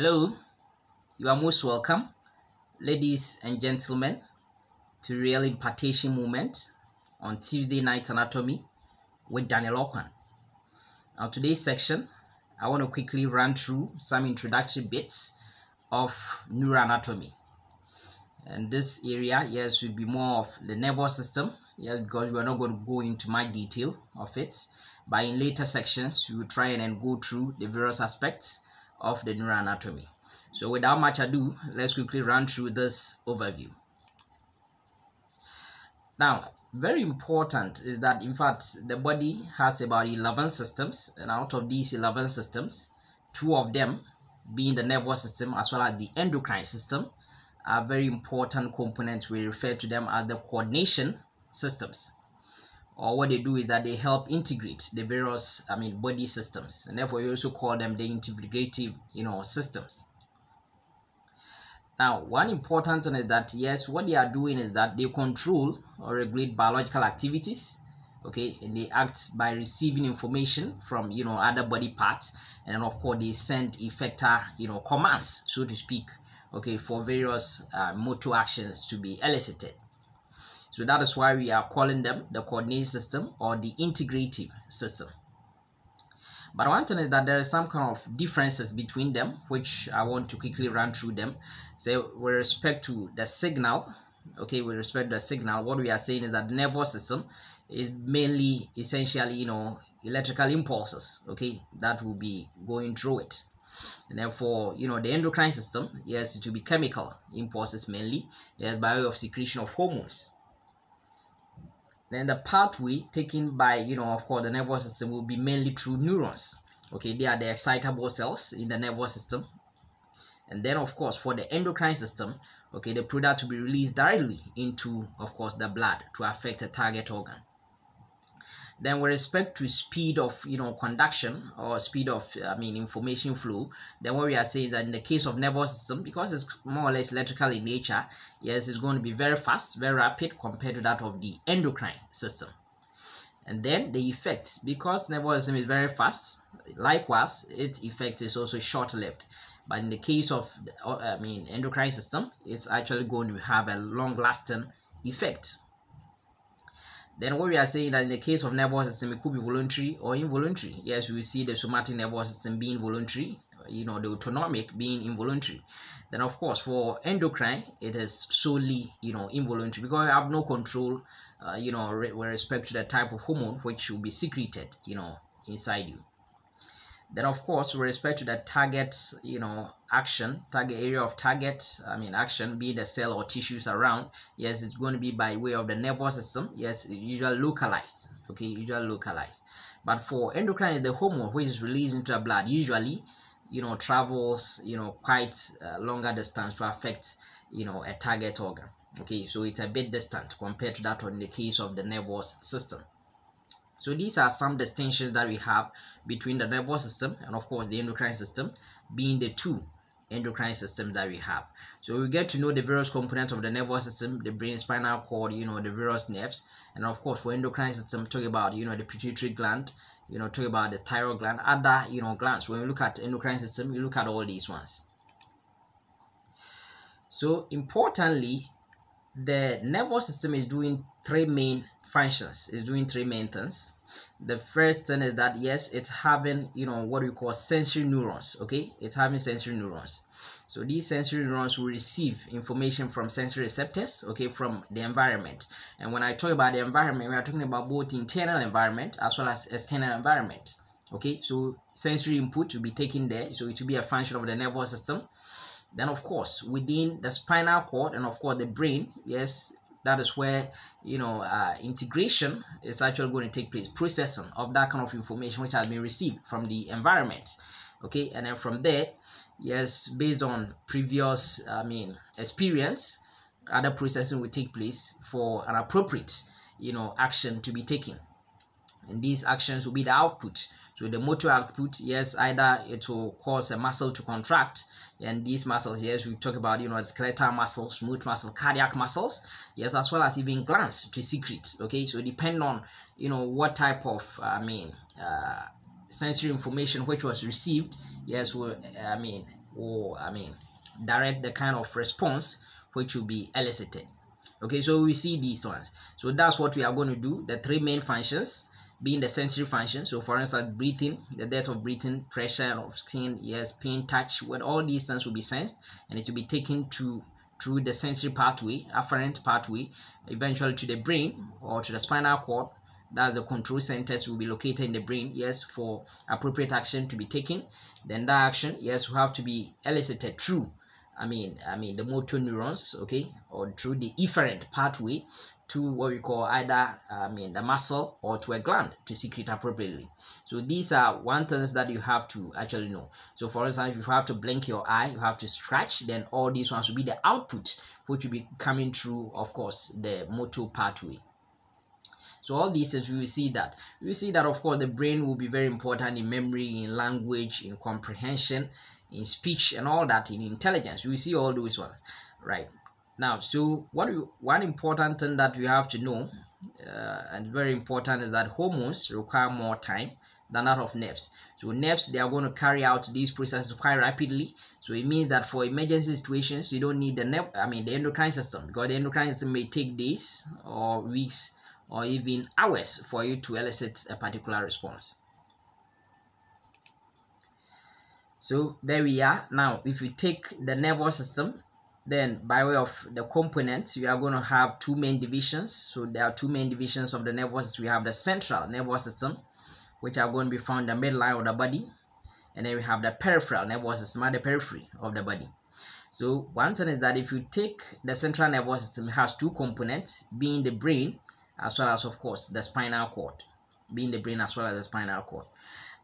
Hello, you are most welcome, ladies and gentlemen, to Real Impartation Moment on Tuesday Night Anatomy with Daniel Okwan. Now, today's section, I want to quickly run through some introductory bits of neuroanatomy. And this area, yes, will be more of the nervous system, yes, because we're not going to go into my detail of it. But in later sections, we will try and then go through the various aspects of the neuroanatomy. So without much ado, let's quickly run through this overview. Now, very important is that in fact the body has about 11 systems and out of these 11 systems, two of them being the nervous system as well as the endocrine system are very important components. We refer to them as the coordination systems or what they do is that they help integrate the various i mean body systems. And therefore we also call them the integrative you know systems. Now one important thing is that yes what they are doing is that they control or regulate biological activities okay? And they act by receiving information from you know other body parts. And then of course they send effector you know commands so to speak okay for various uh, motor actions to be elicited so that is why we are calling them the coordinate system or the integrative system. But one thing is that there is some kind of differences between them, which I want to quickly run through them. So with respect to the signal, okay, with respect to the signal, what we are saying is that the nervous system is mainly essentially, you know, electrical impulses, okay, that will be going through it. And therefore, you know, the endocrine system, yes, it will be chemical impulses mainly, yes, by way of secretion of hormones then the pathway taken by you know of course the nervous system will be mainly through neurons. Okay they are the excitable cells in the nervous system. And then of course for the endocrine system okay the product to be released directly into of course the blood to affect a target organ then with respect to speed of you know conduction or speed of I mean information flow, then what we are saying that in the case of nervous system, because it's more or less electrical in nature, yes, it's going to be very fast, very rapid compared to that of the endocrine system. And then the effect, because nervous system is very fast, likewise, its effect is also short-lived. But in the case of, uh, I mean, endocrine system, it's actually going to have a long-lasting effect. Then what we are saying that in the case of nervous system, it could be voluntary or involuntary. Yes, we see the somatic nervous system being voluntary, you know, the autonomic being involuntary. Then of course for endocrine, it is solely, you know, involuntary because you have no control, uh, you know, with respect to the type of hormone which will be secreted, you know, inside you. Then of course, with respect to the target, you know, action, target area of target, I mean action, be the cell or tissues around, yes, it's going to be by way of the nervous system. Yes, usually localized. Okay, usually localized. But for endocrine, the hormone which is released into the blood usually, you know, travels, you know, quite uh, longer distance to affect, you know, a target organ. Okay, so it's a bit distant compared to that in the case of the nervous system. So these are some distinctions that we have between the nervous system and of course the endocrine system being the two endocrine systems that we have. So we get to know the various components of the nervous system, the brain, spinal cord, you know, the various nerves. And of course for endocrine system, talk about, you know, the pituitary gland, you know, talk about the thyroid gland, other, you know, glands. When we look at endocrine system, we look at all these ones. So importantly, the nervous system is doing three main functions. Is doing three main things. The first thing is that yes it's having you know what we call sensory neurons okay? It's having sensory neurons. So these sensory neurons will receive information from sensory receptors okay from the environment. And when i talk about the environment we are talking about both internal environment as well as external environment okay? So sensory input will be taken there. So it will be a function of the nervous system then of course within the spinal cord and of course the brain yes that is where you know uh, integration is actually going to take place processing of that kind of information which has been received from the environment okay? And then from there yes based on previous i mean experience other processing will take place for an appropriate you know action to be taken. And these actions will be the output. So the motor output yes either it will cause a muscle to contract and these muscles yes we talk about you know skeletal muscles smooth muscle cardiac muscles. Yes as well as even glands to secrete okay? So depend on you know what type of i mean uh, sensory information which was received yes will i mean or I mean direct the kind of response which will be elicited. Okay so we see these ones. So that's what we are going to do the three main functions being the sensory function. So for instance breathing the depth of breathing pressure of skin yes pain touch when all these things will be sensed and it will be taken to through the sensory pathway afferent pathway eventually to the brain or to the spinal cord. That's the control centers will be located in the brain yes for appropriate action to be taken. Then that action yes will have to be elicited through I mean, I mean the motor neurons, okay, or through the efferent pathway to what we call either, I mean, the muscle or to a gland to secrete appropriately. So these are one things that you have to actually know. So for instance, if you have to blink your eye, you have to scratch, then all these ones will be the output, which will be coming through, of course, the motor pathway. So all these things we will see that. We see that of course the brain will be very important in memory, in language, in comprehension, in speech and all that in intelligence we see all those ones right now so what we, one important thing that we have to know uh, and very important is that hormones require more time than that of nerves. So nerves they are going to carry out these processes quite rapidly. So it means that for emergency situations you don't need the nerve i mean the endocrine system because the endocrine system may take days or weeks or even hours for you to elicit a particular response. So there we are. Now if you take the nervous system then by way of the components we are going to have two main divisions. So there are two main divisions of the nervous system. We have the central nervous system which are going to be found in the midline of the body. And then we have the peripheral nervous system at the periphery of the body. So one thing is that if you take the central nervous system has two components being the brain as well as of course the spinal cord. Being the brain as well as the spinal cord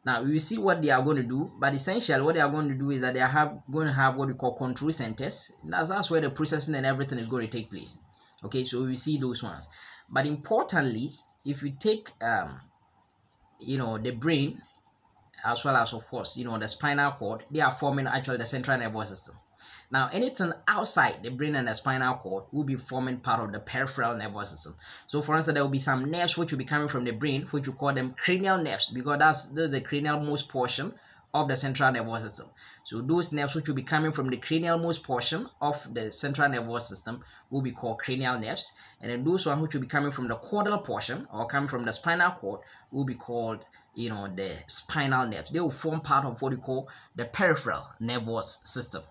now we will see what they are going to do, but essentially what they are going to do is that they are have, going to have what we call control centers. That's, that's where the processing and everything is going to take place. Okay, so we see those ones. But importantly, if you take um, you know the brain as well as of course you know the spinal cord, they are forming actually the central nervous system. Now, anything outside the brain and the spinal cord will be forming part of the peripheral nervous system. So, for instance, there will be some nerves which will be coming from the brain, which we call them cranial nerves, because that's, that's the cranial most portion of the central nervous system. So those nerves which will be coming from the cranial most portion of the central nervous system will be called cranial nerves. And then those ones which will be coming from the caudal portion or coming from the spinal cord will be called, you know, the spinal nerves. They will form part of what we call the peripheral nervous system.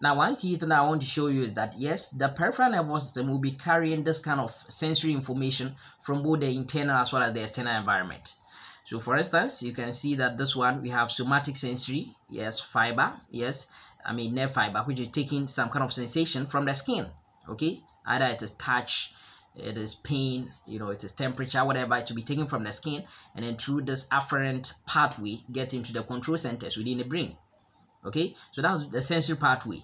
Now, one key thing I want to show you is that yes, the peripheral nervous system will be carrying this kind of sensory information from both the internal as well as the external environment. So for instance, you can see that this one, we have somatic sensory, yes, fiber, yes, I mean nerve fiber, which is taking some kind of sensation from the skin, okay? Either it is touch, it is pain, you know, it is temperature, whatever, to be taken from the skin, and then through this afferent pathway, get into the control centers within the brain okay? So that's the sensory pathway.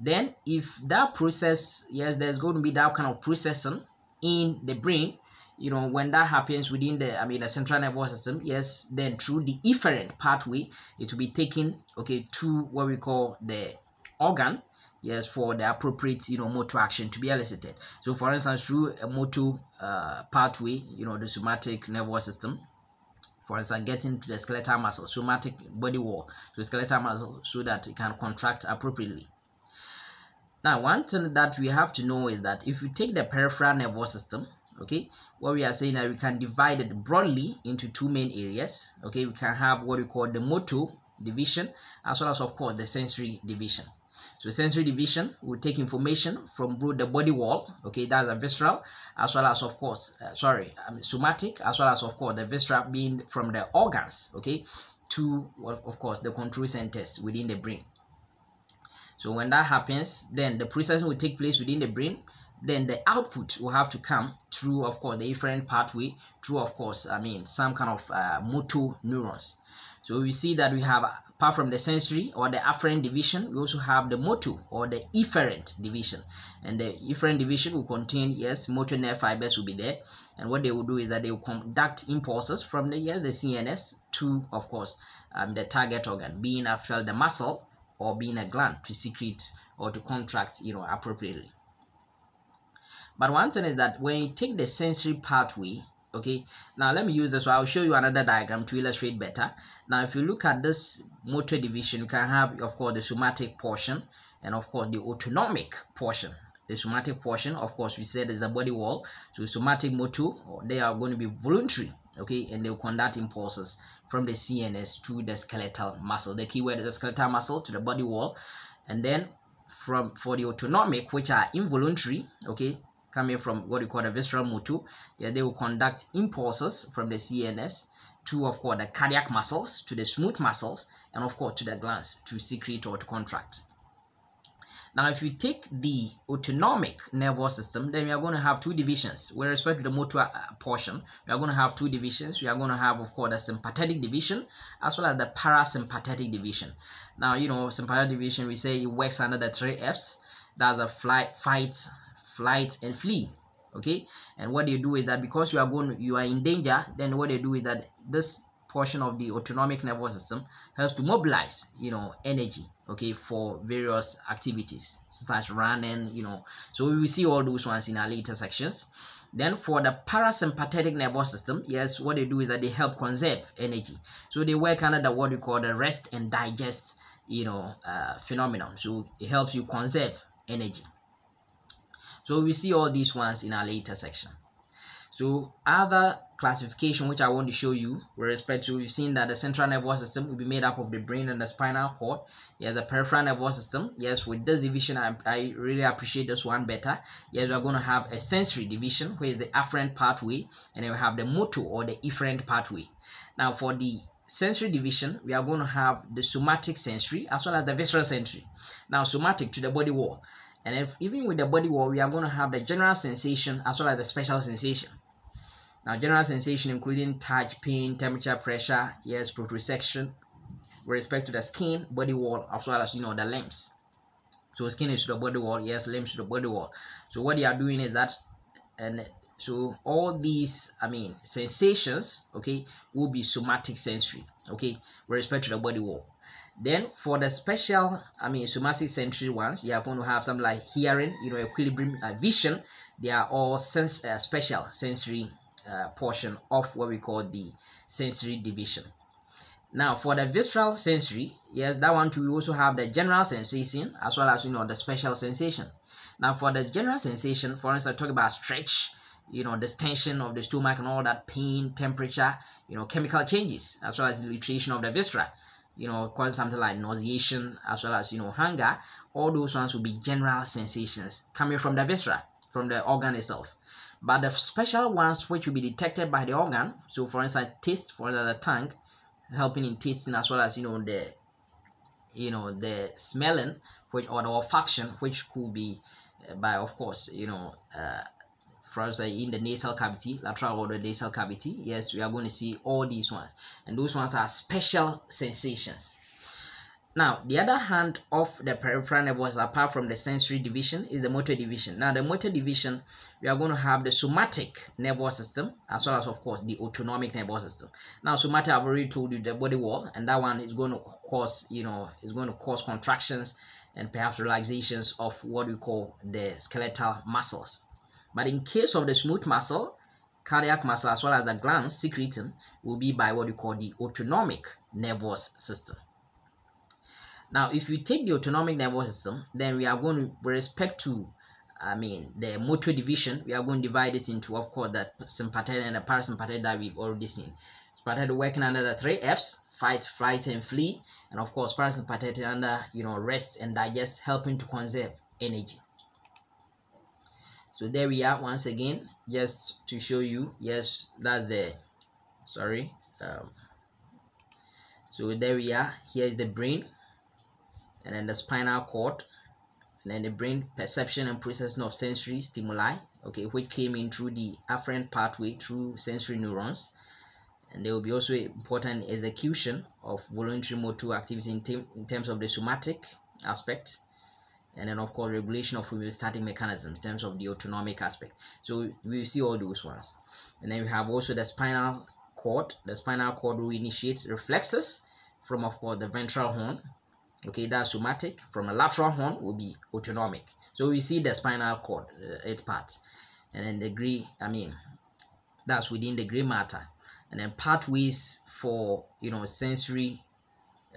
Then if that process yes there's going to be that kind of processing in the brain you know when that happens within the i mean the central nervous system yes then through the efferent pathway it will be taken okay to what we call the organ yes for the appropriate you know motor action to be elicited. So for instance through a motor uh, pathway you know the somatic nervous system for instance getting to the skeletal muscle somatic body wall to skeletal muscle so that it can contract appropriately. Now one thing that we have to know is that if you take the peripheral nervous system okay what we are saying that we can divide it broadly into two main areas okay we can have what we call the motor division as well as of course the sensory division so sensory division will take information from the body wall, okay, that's a visceral, as well as of course, uh, sorry, I mean, somatic, as well as of course the visceral being from the organs, okay, to of course the control centers within the brain. So when that happens, then the processing will take place within the brain. Then the output will have to come through, of course, the efferent pathway, through, of course, I mean, some kind of uh, motor neurons. So we see that we have apart from the sensory or the afferent division we also have the motor or the efferent division. And the efferent division will contain yes motor nerve fibers will be there. And what they will do is that they will conduct impulses from the yes the cns to of course um, the target organ being actually the muscle or being a gland to secrete or to contract you know appropriately. But one thing is that when you take the sensory pathway okay? Now let me use this so i'll show you another diagram to illustrate better. Now if you look at this motor division you can have of course the somatic portion and of course the autonomic portion. The somatic portion of course we said is the body wall. So somatic motor oh, they are going to be voluntary okay? And they'll conduct impulses from the cns to the skeletal muscle. The keyword is the skeletal muscle to the body wall. And then from for the autonomic which are involuntary okay coming from what we call the visceral motor yeah they will conduct impulses from the cns to of course the cardiac muscles to the smooth muscles and of course to the glands to secrete or to contract now, if you take the autonomic nervous system, then we are going to have two divisions. With respect to the motor uh, portion, we are going to have two divisions. We are going to have, of course, the sympathetic division as well as the parasympathetic division. Now, you know, sympathetic division, we say it works under the three Fs. That's a flight, fight, flight, and flee. Okay, and what they do is that because you are going, you are in danger, then what they do is that this portion of the autonomic nervous system helps to mobilize you know energy okay for various activities such running you know. So we will see all those ones in our later sections. Then for the parasympathetic nervous system yes what they do is that they help conserve energy. So they work under the what we call the rest and digest you know uh, phenomenon. So it helps you conserve energy so we see all these ones in our later section so other classification which I want to show you with respect to we've seen that the central nervous system will be made up of the brain and the spinal cord. Yeah, the peripheral nervous system. Yes, with this division, I, I really appreciate this one better. Yes, we're going to have a sensory division, which is the afferent pathway, and then we have the motor or the efferent pathway. Now, for the sensory division, we are going to have the somatic sensory as well as the visceral sensory. Now, somatic to the body wall. And if, even with the body wall, we are going to have the general sensation as well as the special sensation. Now, general sensation including touch, pain, temperature, pressure, yes, proprioception with respect to the skin, body wall, as well as you know the limbs. So skin is to the body wall, yes, limbs to the body wall. So what they are doing is that, and so all these, I mean, sensations, okay, will be somatic sensory, okay, with respect to the body wall. Then for the special, I mean, somatic sensory ones, you are going to have some like hearing, you know, equilibrium, uh, vision. They are all sense uh, special sensory uh, portion of what we call the sensory division. Now, for the visceral sensory, yes, that one too, we also have the general sensation as well as, you know, the special sensation. Now, for the general sensation, for instance, I talk about stretch, you know, the tension of the stomach and all that, pain, temperature, you know, chemical changes, as well as the illustration of the viscera, you know, cause something like nauseation, as well as, you know, hunger. All those ones will be general sensations coming from the viscera, from the organ itself. But the special ones which will be detected by the organ, so for instance, taste for the tongue, helping in tasting as well as you know the you know the smelling which or the olfaction which could be uh, by of course you know uh, us uh, in the nasal cavity lateral or the nasal cavity yes we are going to see all these ones and those ones are special sensations now, the other hand of the peripheral nervous, apart from the sensory division, is the motor division. Now, the motor division, we are going to have the somatic nervous system, as well as, of course, the autonomic nervous system. Now, somatic, I've already told you the body wall, and that one is going to cause, you know, is going to cause contractions and perhaps relaxations of what we call the skeletal muscles. But in case of the smooth muscle, cardiac muscle, as well as the glands secreting, will be by what we call the autonomic nervous system. Now, if you take the autonomic nervous system, then we are going to, with respect to, I mean, the motor division, we are going to divide it into, of course, the sympathetic and the parasympathetic that we've already seen. Sympathetic working under the three Fs, fight, flight, and flee. And of course, parasympathetic under, you know, rest and digest, helping to conserve energy. So there we are once again, just to show you, yes, that's the, sorry. Um, so there we are, here is the brain and then the spinal cord and then the brain perception and processing of sensory stimuli okay which came in through the afferent pathway through sensory neurons and there will be also important execution of voluntary motor activity in, in terms of the somatic aspect and then of course regulation of homeostatic mechanism in terms of the autonomic aspect. So we see all those ones. And then we have also the spinal cord. The spinal cord will initiate reflexes from of course the ventral horn. Okay that's somatic. From a lateral horn will be autonomic. So we see the spinal cord uh, its part and then the gray i mean that's within the gray matter. And then pathways for you know sensory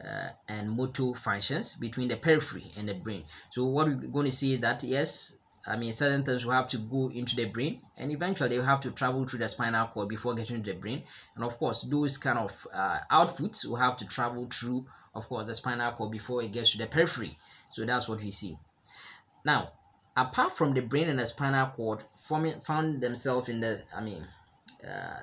uh, and motor functions between the periphery and the brain so what we're going to see is that yes I mean, certain things will have to go into the brain, and eventually will have to travel through the spinal cord before getting to the brain. And of course, those kind of uh, outputs will have to travel through, of course, the spinal cord before it gets to the periphery. So that's what we see. Now, apart from the brain and the spinal cord, forming found themselves in the, I mean, uh,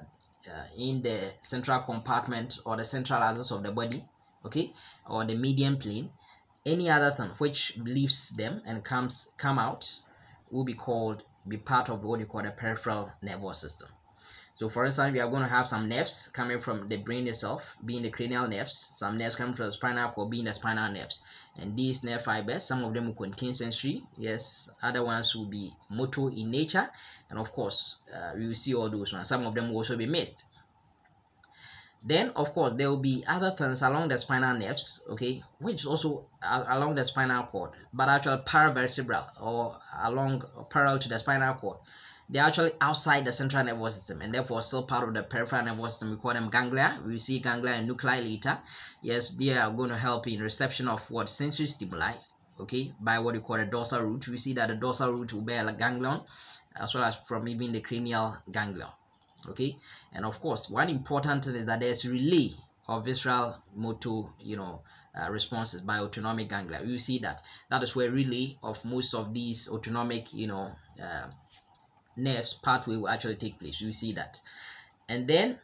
uh, in the central compartment or the central axis of the body, okay, or the median plane. Any other thing which leaves them and comes come out will be called be part of what you call the peripheral nervous system. So for instance, we are going to have some nerves coming from the brain itself, being the cranial nerves, some nerves coming from the spinal cord, being the spinal nerves. And these nerve fibers, some of them will contain sensory, yes, other ones will be motor in nature, and of course, uh, we will see all those ones. Some of them will also be missed. Then, of course, there will be other things along the spinal nerves, okay, which also along the spinal cord, but actually paravertebral or along parallel to the spinal cord. They're actually outside the central nervous system and therefore still part of the peripheral nervous system. We call them ganglia. We see ganglia and nuclei later. Yes, they are going to help in reception of what sensory stimuli, okay, by what we call the dorsal root. We see that the dorsal root will bear a ganglion as well as from even the cranial ganglion okay? And of course one important thing is that there's relay of visceral motor you know uh, responses by autonomic ganglia. You see that. That is where relay of most of these autonomic you know uh, nerves pathway will actually take place. You see that. And then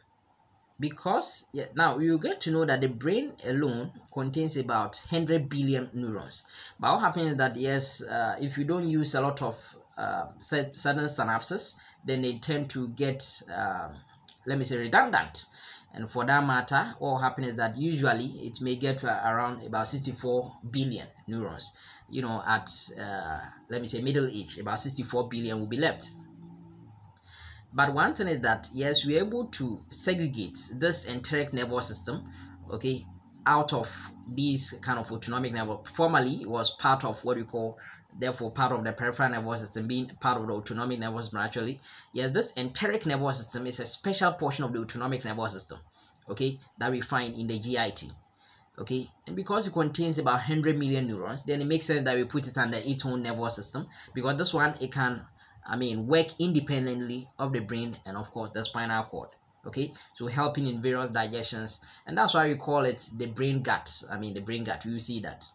because yeah, now you get to know that the brain alone contains about 100 billion neurons. But what happens is that yes uh, if you don't use a lot of uh, certain synapses then they tend to get uh, let me say redundant. And for that matter what happens is that usually it may get to around about 64 billion neurons you know at uh, let me say middle age about 64 billion will be left. But one thing is that yes we're able to segregate this enteric nervous system okay out of these kind of autonomic nerve formerly was part of what we call therefore part of the peripheral nervous system being part of the autonomic nervous system actually yes this enteric nervous system is a special portion of the autonomic nervous system okay that we find in the GIT okay? And because it contains about 100 million neurons then it makes sense that we put it under its own nervous system because this one it can i mean work independently of the brain and of course the spinal cord okay? So helping in various digestions and that's why we call it the brain gut i mean the brain gut. You see that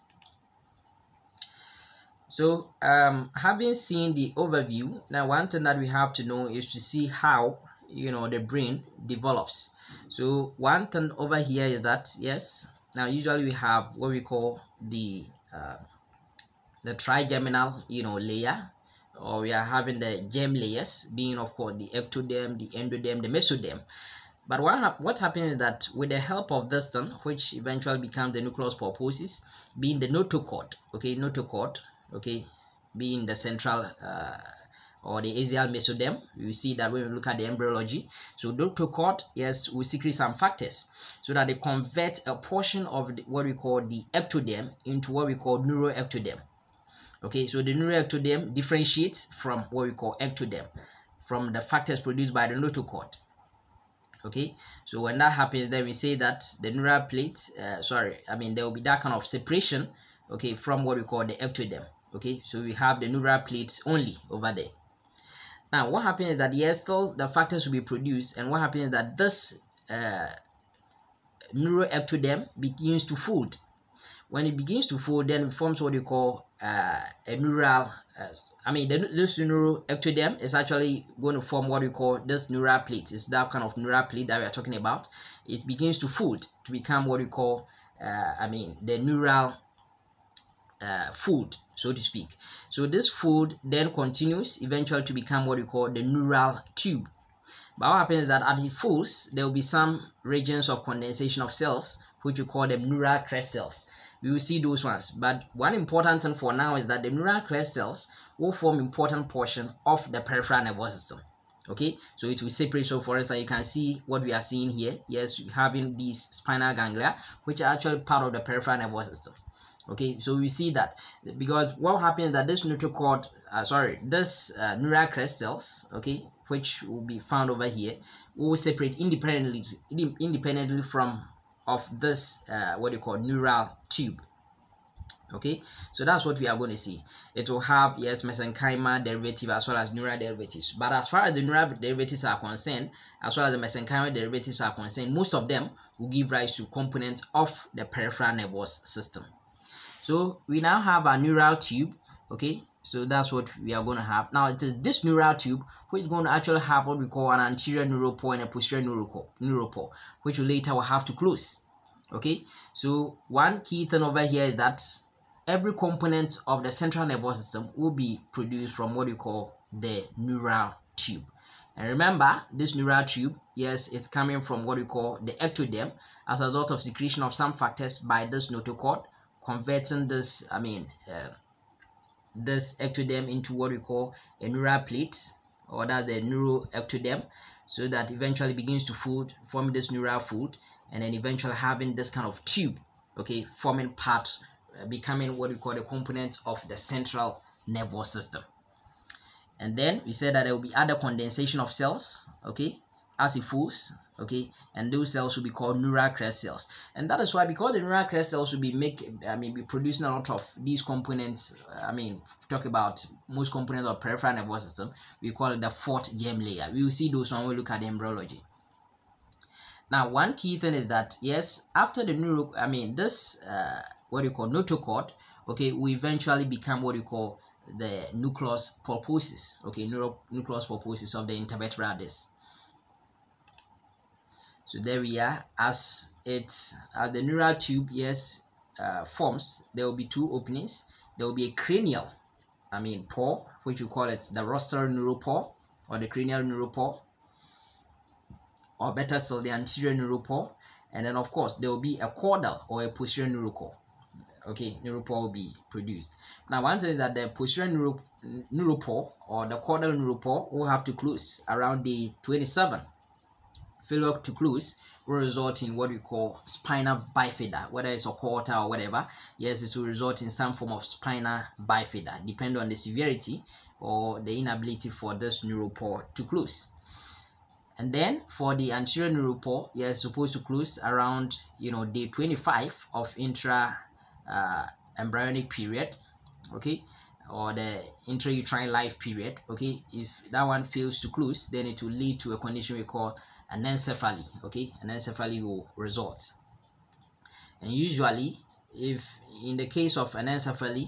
so um, having seen the overview, now one thing that we have to know is to see how you know the brain develops. So one thing over here is that yes, now usually we have what we call the uh, the trigeminal you know layer or we are having the germ layers being of course the ectoderm, the endoderm, the mesoderm. But what, what happens is that with the help of this thing, which eventually becomes the nucleus pulposus, being the notochord, okay, notochord, okay being the central uh, or the axial mesoderm you see that when we look at the embryology. So notochord yes we secrete some factors so that they convert a portion of the, what we call the ectoderm into what we call neuroectoderm. Okay so the neuroectoderm differentiates from what we call ectoderm from the factors produced by the notochord okay so when that happens then we say that the neural plate uh, sorry i mean there will be that kind of separation okay from what we call the ectoderm okay? So we have the neural plates only over there. Now what happens is that yes still the factors will be produced and what happens is that this uh, neuroectoderm begins to fold. When it begins to fold then it forms what you call uh, a neural uh, I mean the, this neuroectoderm is actually going to form what we call this neural plate. It's that kind of neural plate that we are talking about. It begins to fold to become what we call uh, I mean the neural uh, fold so to speak. So this fold then continues eventually to become what we call the neural tube. But what happens is that at the fulls there will be some regions of condensation of cells which we call them neural crest cells. We will see those ones. But one important thing for now is that the neural crest cells will form important portion of the peripheral nervous system. Okay? So it will separate. So for instance you can see what we are seeing here. Yes having these spinal ganglia which are actually part of the peripheral nervous system okay so we see that because what happens that this notochord uh, sorry this uh, neural crest cells okay which will be found over here, will separate independently independently from of this uh, what you call neural tube. Okay so that's what we are going to see. It will have yes mesenchymal derivative as well as neural derivatives. But as far as the neural derivatives are concerned as well as the mesenchymal derivatives are concerned most of them will give rise to components of the peripheral nervous system so we now have a neural tube okay? So that's what we are going to have. Now it is this neural tube which is going to actually have what we call an anterior neural pore and a posterior neural neural pore which will later will have to close okay? So one key thing over here is that every component of the central nervous system will be produced from what we call the neural tube. And remember this neural tube yes it's coming from what we call the ectoderm as a result of secretion of some factors by this notochord converting this i mean uh, this ectoderm into what we call a neural plate or that the neuroectoderm so that eventually begins to form this neural fold and then eventually having this kind of tube okay forming part uh, becoming what we call the component of the central nervous system. And then we said that there will be other condensation of cells okay as it fools okay? And those cells will be called neural crest cells. And that is why because the neural crest cells will be make i mean be producing a lot of these components i mean talk about most components of peripheral nervous system we call it the fourth germ layer. We will see those when we look at the embryology. Now one key thing is that yes after the neuro i mean this uh, what you call notochord okay we eventually become what you call the nucleus pulposus okay neuro nucleus pulposus of the intervertebral disc so there we are. As it as the neural tube yes uh, forms there will be two openings. There will be a cranial i mean pore which we call it the rostral neural pore or the cranial neural pore or better still the anterior neural pore. And then of course there will be a caudal or a posterior neural pore. Okay neural pore will be produced. Now one thing is that the posterior neural, neural pore or the caudal neural pore will have to close around day 27 failure to close will result in what we call spinal bifida, whether it's occulta or whatever. Yes, it will result in some form of spinal bifida, depending on the severity or the inability for this neural pore to close. And then for the anterior neural pore, yes, supposed to close around you know day 25 of intra uh, embryonic period, okay, or the intrauterine life period. Okay, if that one fails to close, then it will lead to a condition we call anencephaly okay? Anencephaly will result and usually if in the case of anencephaly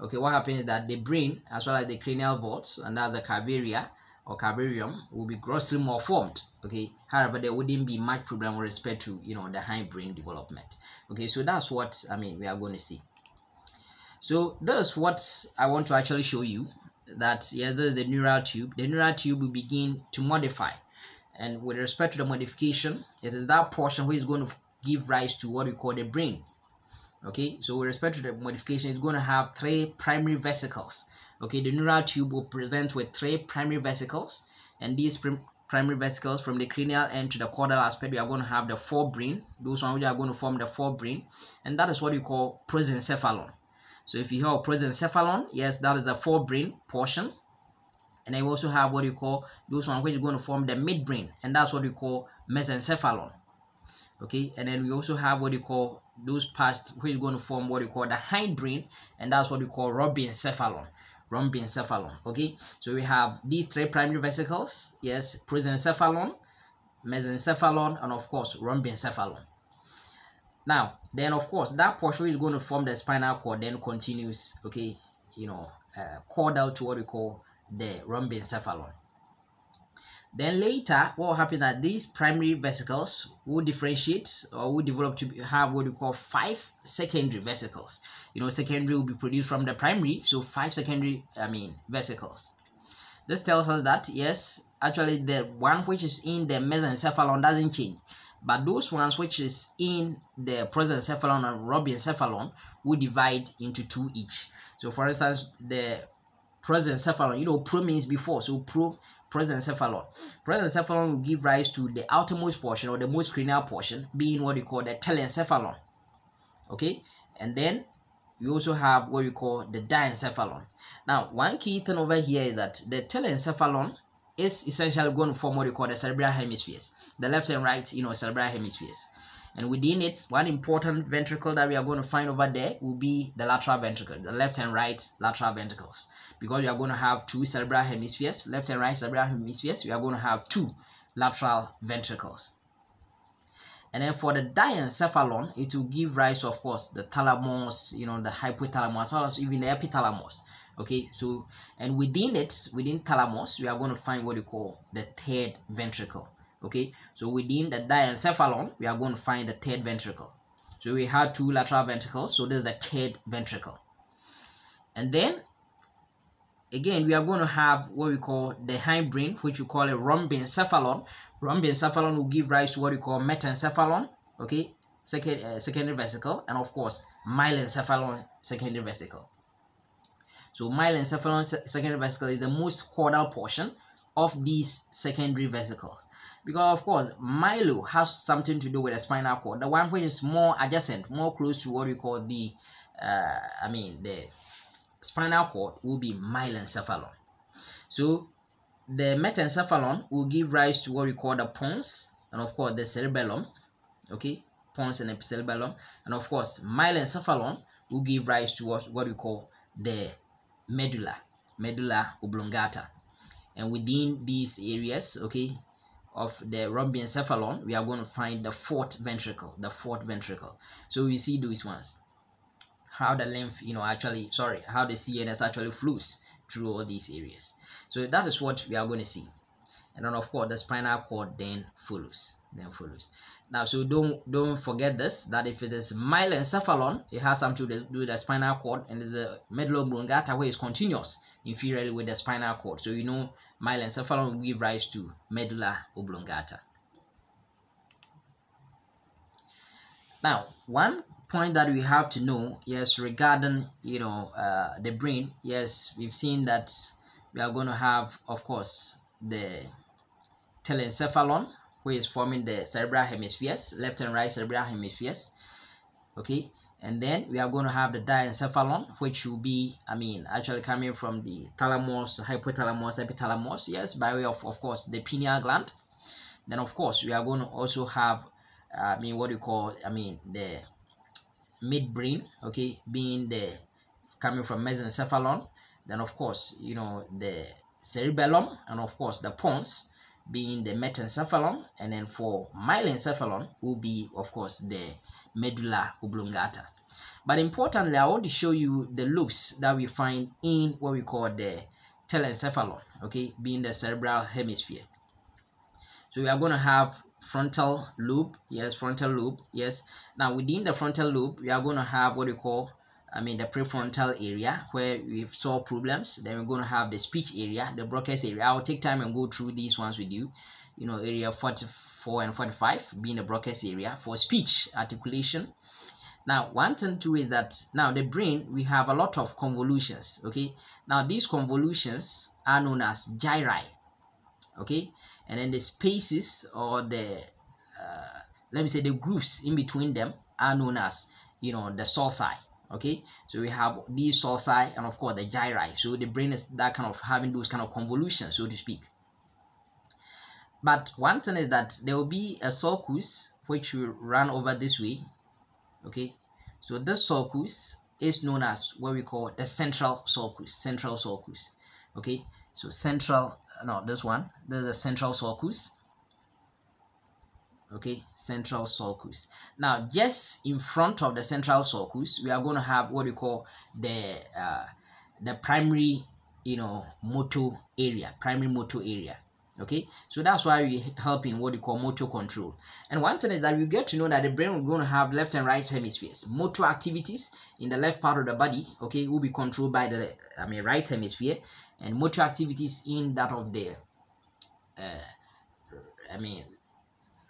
okay what happens is that the brain as well as the cranial vaults and that's the calvaria or calvarium will be grossly malformed okay? However there wouldn't be much problem with respect to you know the hindbrain development okay? So that's what i mean we are going to see. So this is what i want to actually show you that yes this is the neural tube. The neural tube will begin to modify and with respect to the modification it is that portion which is going to give rise to what we call the brain. Okay so with respect to the modification it's going to have three primary vesicles. Okay the neural tube will present with three primary vesicles and these prim primary vesicles from the cranial end to the caudal aspect we are going to have the forebrain. Those ones which are going to form the forebrain and that is what we call prosencephalon. So if you hear prosencephalon yes that is the forebrain portion and we also have what you call those one which is going to form the midbrain and that's what we call mesencephalon. Okay? And then we also have what you call those parts which is going to form what you call the hindbrain and that's what we call rhombencephalon rhombencephalon okay? So we have these three primary vesicles. Yes prosencephalon mesencephalon and of course rhombencephalon now then of course that portion is going to form the spinal cord then continues okay you know uh, to what we call the rhombencephalon. Then later, what will happen that these primary vesicles will differentiate or will develop to have what we call five secondary vesicles. You know, secondary will be produced from the primary, so five secondary, I mean, vesicles. This tells us that, yes, actually the one which is in the mesencephalon doesn't change. But those ones which is in the prosencephalon and rhombencephalon will divide into two each. So for instance, the prosencephalon. You know, pro means before, so pro prosencephalon. Prosencephalon will give rise to the outermost portion or the most cranial portion, being what we call the telencephalon. Okay, and then we also have what we call the diencephalon. Now, one key thing over here is that the telencephalon is essentially going to form what we call the cerebral hemispheres the left and right you know cerebral hemispheres and within it one important ventricle that we are going to find over there will be the lateral ventricle the left and right lateral ventricles. Because we are going to have two cerebral hemispheres left and right cerebral hemispheres we are going to have two lateral ventricles. And then for the diencephalon it will give rise to of course the thalamus you know the hypothalamus as well as even the epithalamus. Okay so and within it within thalamus we are going to find what you call the third ventricle okay? So within the diencephalon we are going to find the third ventricle. So we have two lateral ventricles so this is the third ventricle. And then again we are going to have what we call the hindbrain which we call a rhombencephalon. Rhombencephalon will give rise to what we call metencephalon okay? Second uh, secondary vesicle and of course myelencephalon secondary vesicle. So myelencephalon secondary vesicle is the most caudal portion of these secondary vesicles because of course myelo has something to do with the spinal cord. The one which is more adjacent more close to what we call the uh, i mean the spinal cord will be myelencephalon so the metencephalon will give rise to what we call the pons and of course the cerebellum okay? Pons and cerebellum. And of course myelencephalon will give rise to what, what we call the medulla medulla oblongata. And within these areas okay of the rhombencephalon we are going to find the fourth ventricle the fourth ventricle. So we see those ones. How the lymph you know actually sorry how the cns actually flows through all these areas. So that is what we are going to see. And then of course the spinal cord then follows then follows. Now so don't don't forget this that if it is myelencephalon it has something to do with the spinal cord and there's a medulla oblongata where it's continuous inferiorly with the spinal cord. So you know myelencephalon will give rise to medulla oblongata now one point that we have to know yes regarding you know uh, the brain yes we've seen that we are going to have of course the telencephalon which is forming the cerebral hemispheres left and right cerebral hemispheres okay? And then we are going to have the diencephalon which will be i mean actually coming from the thalamus hypothalamus epithalamus yes by way of of course the pineal gland. Then of course we are going to also have i mean what you call i mean the midbrain okay being the coming from mesencephalon. Then of course you know the cerebellum and of course the pons being the metencephalon and then for myelencephalon will be of course the medulla oblongata. But importantly i want to show you the lobes that we find in what we call the telencephalon okay being the cerebral hemisphere. So we are going to have frontal lobe yes frontal lobe yes. Now within the frontal lobe we are going to have what we call I mean the prefrontal area where we've solved problems then we're going to have the speech area the Broca's area. I'll take time and go through these ones with you. You know area 44 and 45 being the Broca's area for speech articulation. Now one thing too is that now the brain we have a lot of convolutions okay? Now these convolutions are known as gyri okay? And then the spaces or the uh, let me say the grooves in between them are known as you know the sulci okay? So we have these sulci and of course the gyri. So the brain is that kind of having those kind of convolutions so to speak. But one thing is that there will be a sulcus which will run over this way okay? So this sulcus is known as what we call the central sulcus central sulcus okay? So central no this one this is the central sulcus okay central sulcus. Now just in front of the central sulcus we are going to have what we call the uh, the primary you know motor area primary motor area okay? So that's why we help in what we call motor control. And one thing is that we get to know that the brain is going to have left and right hemispheres. Motor activities in the left part of the body okay will be controlled by the i mean right hemisphere. And motor activities in that of the uh, i mean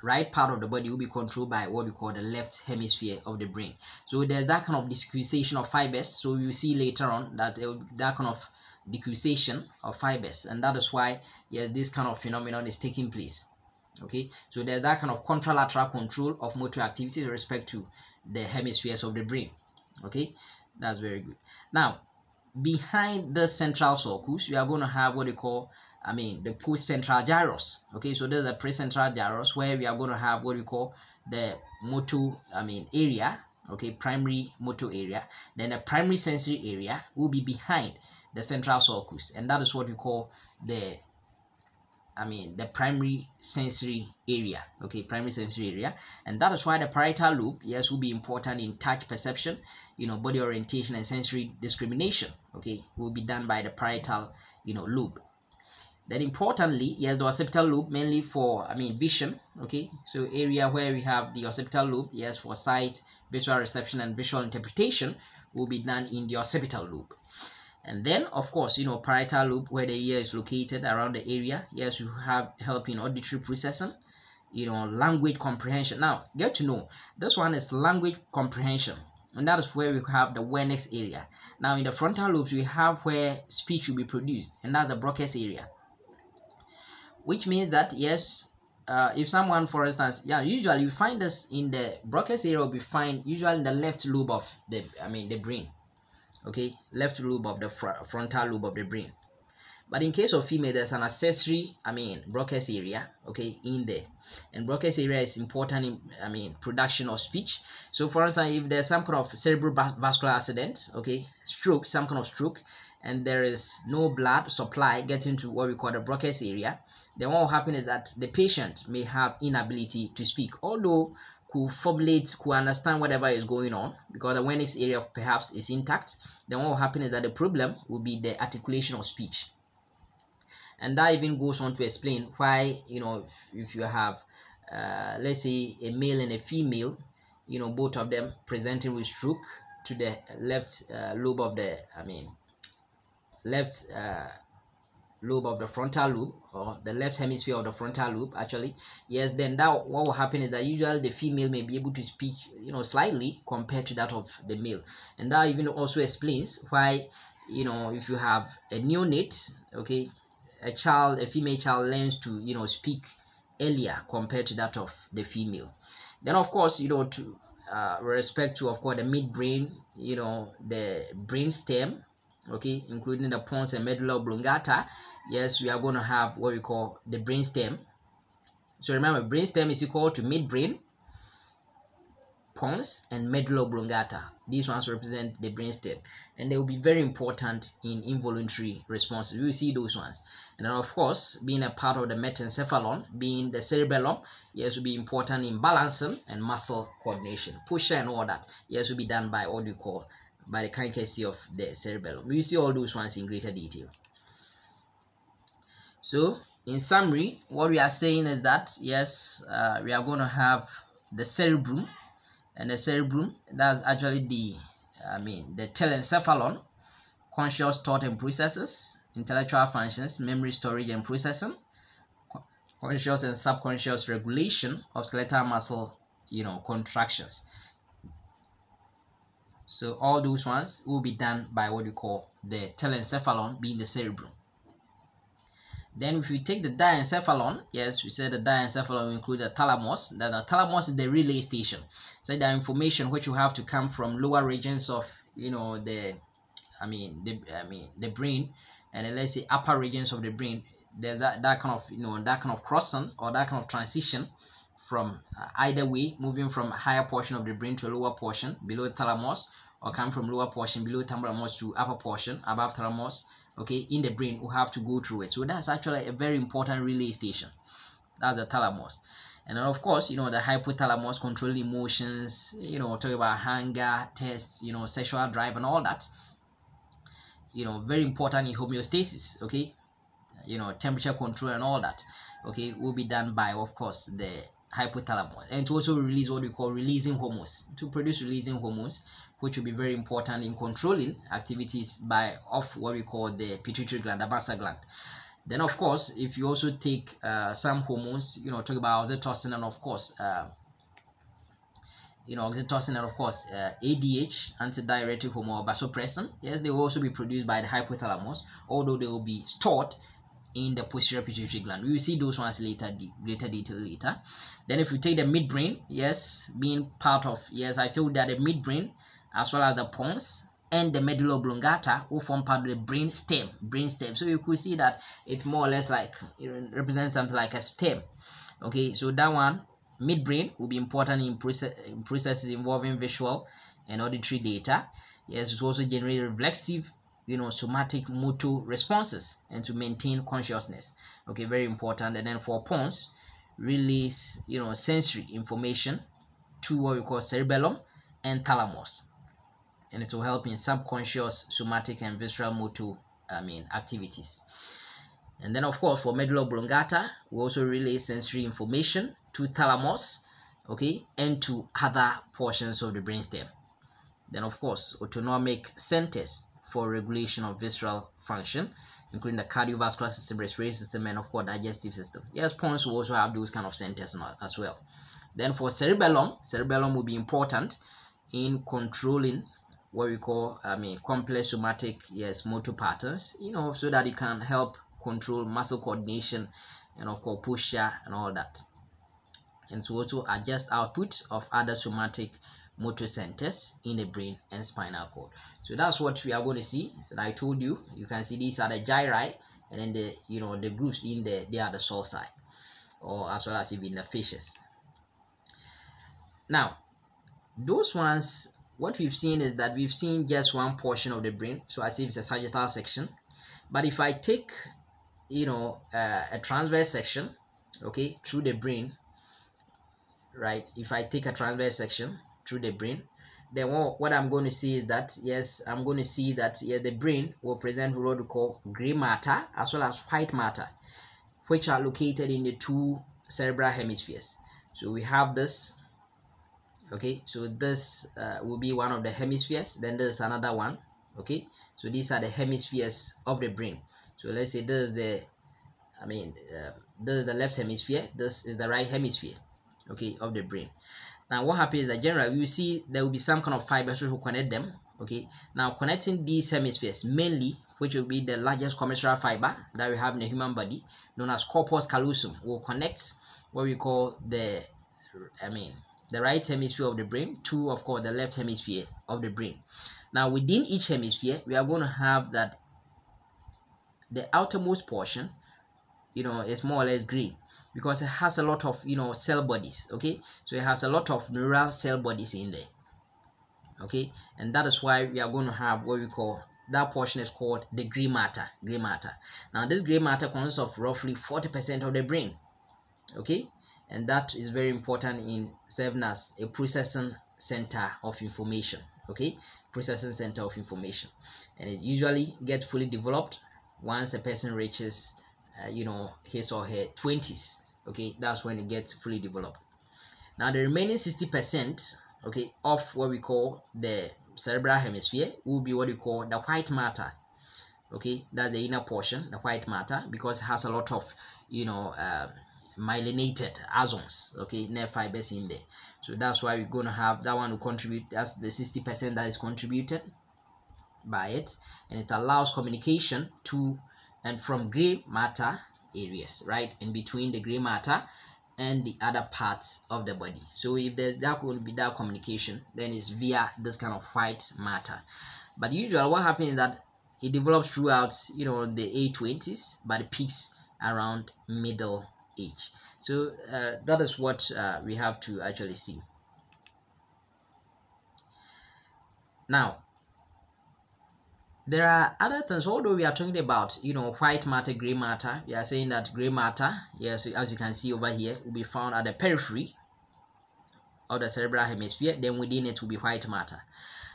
right part of the body will be controlled by what we call the left hemisphere of the brain. So there's that kind of decussation of fibers. So you see later on that uh, that kind of decussation of fibers. And that is why yeah this kind of phenomenon is taking place. Okay? So there's that kind of contralateral control of motor activity with respect to the hemispheres of the brain. Okay? That's very good. Now behind the central sulcus we are going to have what we call I mean the post-central gyrus. Okay, so there's a pre-central gyrus where we are going to have what we call the motor, I mean area, okay, primary motor area. Then the primary sensory area will be behind the central sulcus, and that is what we call the I mean the primary sensory area okay primary sensory area and that is why the parietal lobe yes will be important in touch perception you know body orientation and sensory discrimination okay will be done by the parietal you know lobe then importantly yes the occipital lobe mainly for i mean vision okay? So area where we have the occipital lobe yes for sight visual reception and visual interpretation will be done in the occipital lobe. And then of course you know parietal lobe where the ear is located around the area yes you have help in auditory processing you know language comprehension. Now get to know this one is language comprehension and that is where we have the Wernicke's area. Now in the frontal lobes we have where speech will be produced and that's the Broca's area which means that yes uh, if someone for instance yeah usually you find this in the Broca's area will be found usually in the left lobe of the I mean the brain okay? Left lobe of the fr frontal lobe of the brain. But in case of female there's an accessory i mean Broca's area okay in there. And Broca's area is important in i mean production of speech. So for instance if there's some kind of cerebral vascular accident okay stroke some kind of stroke and there is no blood supply getting to what we call the Broca's area then what will happen is that the patient may have inability to speak although could formulate, could understand whatever is going on because the Wernicke's area of perhaps is intact, then what will happen is that the problem will be the articulation of speech. And that even goes on to explain why, you know, if, if you have, uh, let's say, a male and a female, you know, both of them presenting with stroke to the left uh, lobe of the, I mean, left uh, lobe of the frontal lobe or the left hemisphere of the frontal lobe actually. Yes then that what will happen is that usually the female may be able to speak you know slightly compared to that of the male. And that even also explains why you know if you have a neonate okay a child a female child learns to you know speak earlier compared to that of the female. Then of course you know to uh, respect to of course the midbrain you know the brain stem okay including the pons and medulla oblongata. Yes we are going to have what we call the brainstem so remember brainstem is equal to midbrain pons and medulla oblongata. These ones represent the brainstem and they will be very important in involuntary responses. We will see those ones. And then of course being a part of the metencephalon being the cerebellum yes will be important in balancing and muscle coordination push and all that. Yes will be done by what we call by the concassy of the cerebellum. We see all those ones in greater detail. So, in summary, what we are saying is that, yes, uh, we are going to have the cerebrum, and the cerebrum, that's actually the, I mean, the telencephalon, conscious thought and processes, intellectual functions, memory storage and processing, conscious and subconscious regulation of skeletal muscle, you know, contractions. So all those ones will be done by what we call the telencephalon being the cerebrum. Then if we take the diencephalon, yes, we said the diencephalon will include the thalamus. That the thalamus is the relay station. So the information which will have to come from lower regions of, you know, the, I mean, the, I mean, the brain, and let's say upper regions of the brain. There's that, that kind of, you know, that kind of crossing or that kind of transition from uh, either way, moving from higher portion of the brain to a lower portion below the thalamus, or come from lower portion below thalamus to upper portion above thalamus, okay, in the brain, we have to go through it. So that's actually a very important relay station. That's the thalamus. And then of course, you know, the hypothalamus controlling emotions, you know, talk about hunger, tests, you know, sexual drive and all that. You know, very important in homeostasis, okay? You know, temperature control and all that, okay, will be done by, of course, the hypothalamus. And to also release what we call releasing hormones. To produce releasing hormones which will be very important in controlling activities by of what we call the pituitary gland the gland. Then of course if you also take uh, some hormones you know talk about oxytocin and of course uh, you know oxytocin and of course uh, ADH antidiuretic hormone vasopressin. Yes they will also be produced by the hypothalamus although they will be stored in the posterior pituitary gland. We will see those ones later, greater detail later. Then if we take the midbrain, yes, being part of, yes, I told that the midbrain as well as the pons and the medulla oblongata will form part of the brain stem brain stem so you could see that it's more or less like it represents something like a stem okay so that one midbrain will be important in, in processes involving visual and auditory data yes it's also generate reflexive you know somatic motor responses and to maintain consciousness. Okay very important. And then for pons release you know sensory information to what we call cerebellum and thalamus. And it will help in subconscious somatic and visceral motor i mean activities. And then of course for medulla oblongata we also relay sensory information to thalamus okay and to other portions of the brainstem. Then of course autonomic centers for regulation of visceral function, including the cardiovascular system, respiratory system, and of course digestive system. Yes, pons will also have those kind of centers as well. Then for cerebellum, cerebellum will be important in controlling what we call, I mean, complex somatic, yes, motor patterns, you know, so that it can help control muscle coordination and of course posture and all that. And to also adjust output of other somatic motor centers in the brain and spinal cord. So that's what we are going to see. So i told you you can see these are the gyri and then the you know the groups in there they are the sulci or as well as even the fishes. Now those ones what we've seen is that we've seen just one portion of the brain. So i see it's a sagittal section. But if i take you know uh, a transverse section okay through the brain right if i take a transverse section through the brain. Then what, i'm going to see is that yes i'm going to see that yeah, the brain will present what we call gray matter as well as white matter which are located in the two cerebral hemispheres. So we have this okay? So this uh, will be one of the hemispheres then there's another one okay? So these are the hemispheres of the brain. So let's say this is the i mean uh, this is the left hemisphere this is the right hemisphere okay of the brain now what happens is that generally you see there will be some kind of fibers which will connect them okay? Now connecting these hemispheres mainly which will be the largest commissural fiber that we have in the human body known as corpus callosum will connect what we call the i mean the right hemisphere of the brain to of course the left hemisphere of the brain. Now within each hemisphere we are going to have that the outermost portion you know is more or less gray because it has a lot of you know cell bodies okay? So it has a lot of neural cell bodies in there okay? And that is why we are going to have what we call that portion is called the gray matter gray matter. Now this gray matter consists of roughly 40 percent of the brain okay? And that is very important in serving as a processing center of information okay? Processing center of information. And it usually gets fully developed once a person reaches uh, you know his or her 20s okay that's when it gets fully developed. Now the remaining 60 percent okay of what we call the cerebral hemisphere will be what we call the white matter okay? That's the inner portion the white matter because it has a lot of you know uh, myelinated axons okay nerve fibers in there. So that's why we're going to have that one to contribute that's the 60 percent that is contributed by it and it allows communication to and from gray matter areas right in between the gray matter and the other parts of the body. So if there's that going to be that communication then it's via this kind of white matter. But usually what happens is that it develops throughout you know the a20s but it peaks around middle age. So uh, that is what uh, we have to actually see. Now there are other things although we are talking about you know white matter gray matter we are saying that gray matter yes as you can see over here will be found at the periphery of the cerebral hemisphere then within it will be white matter.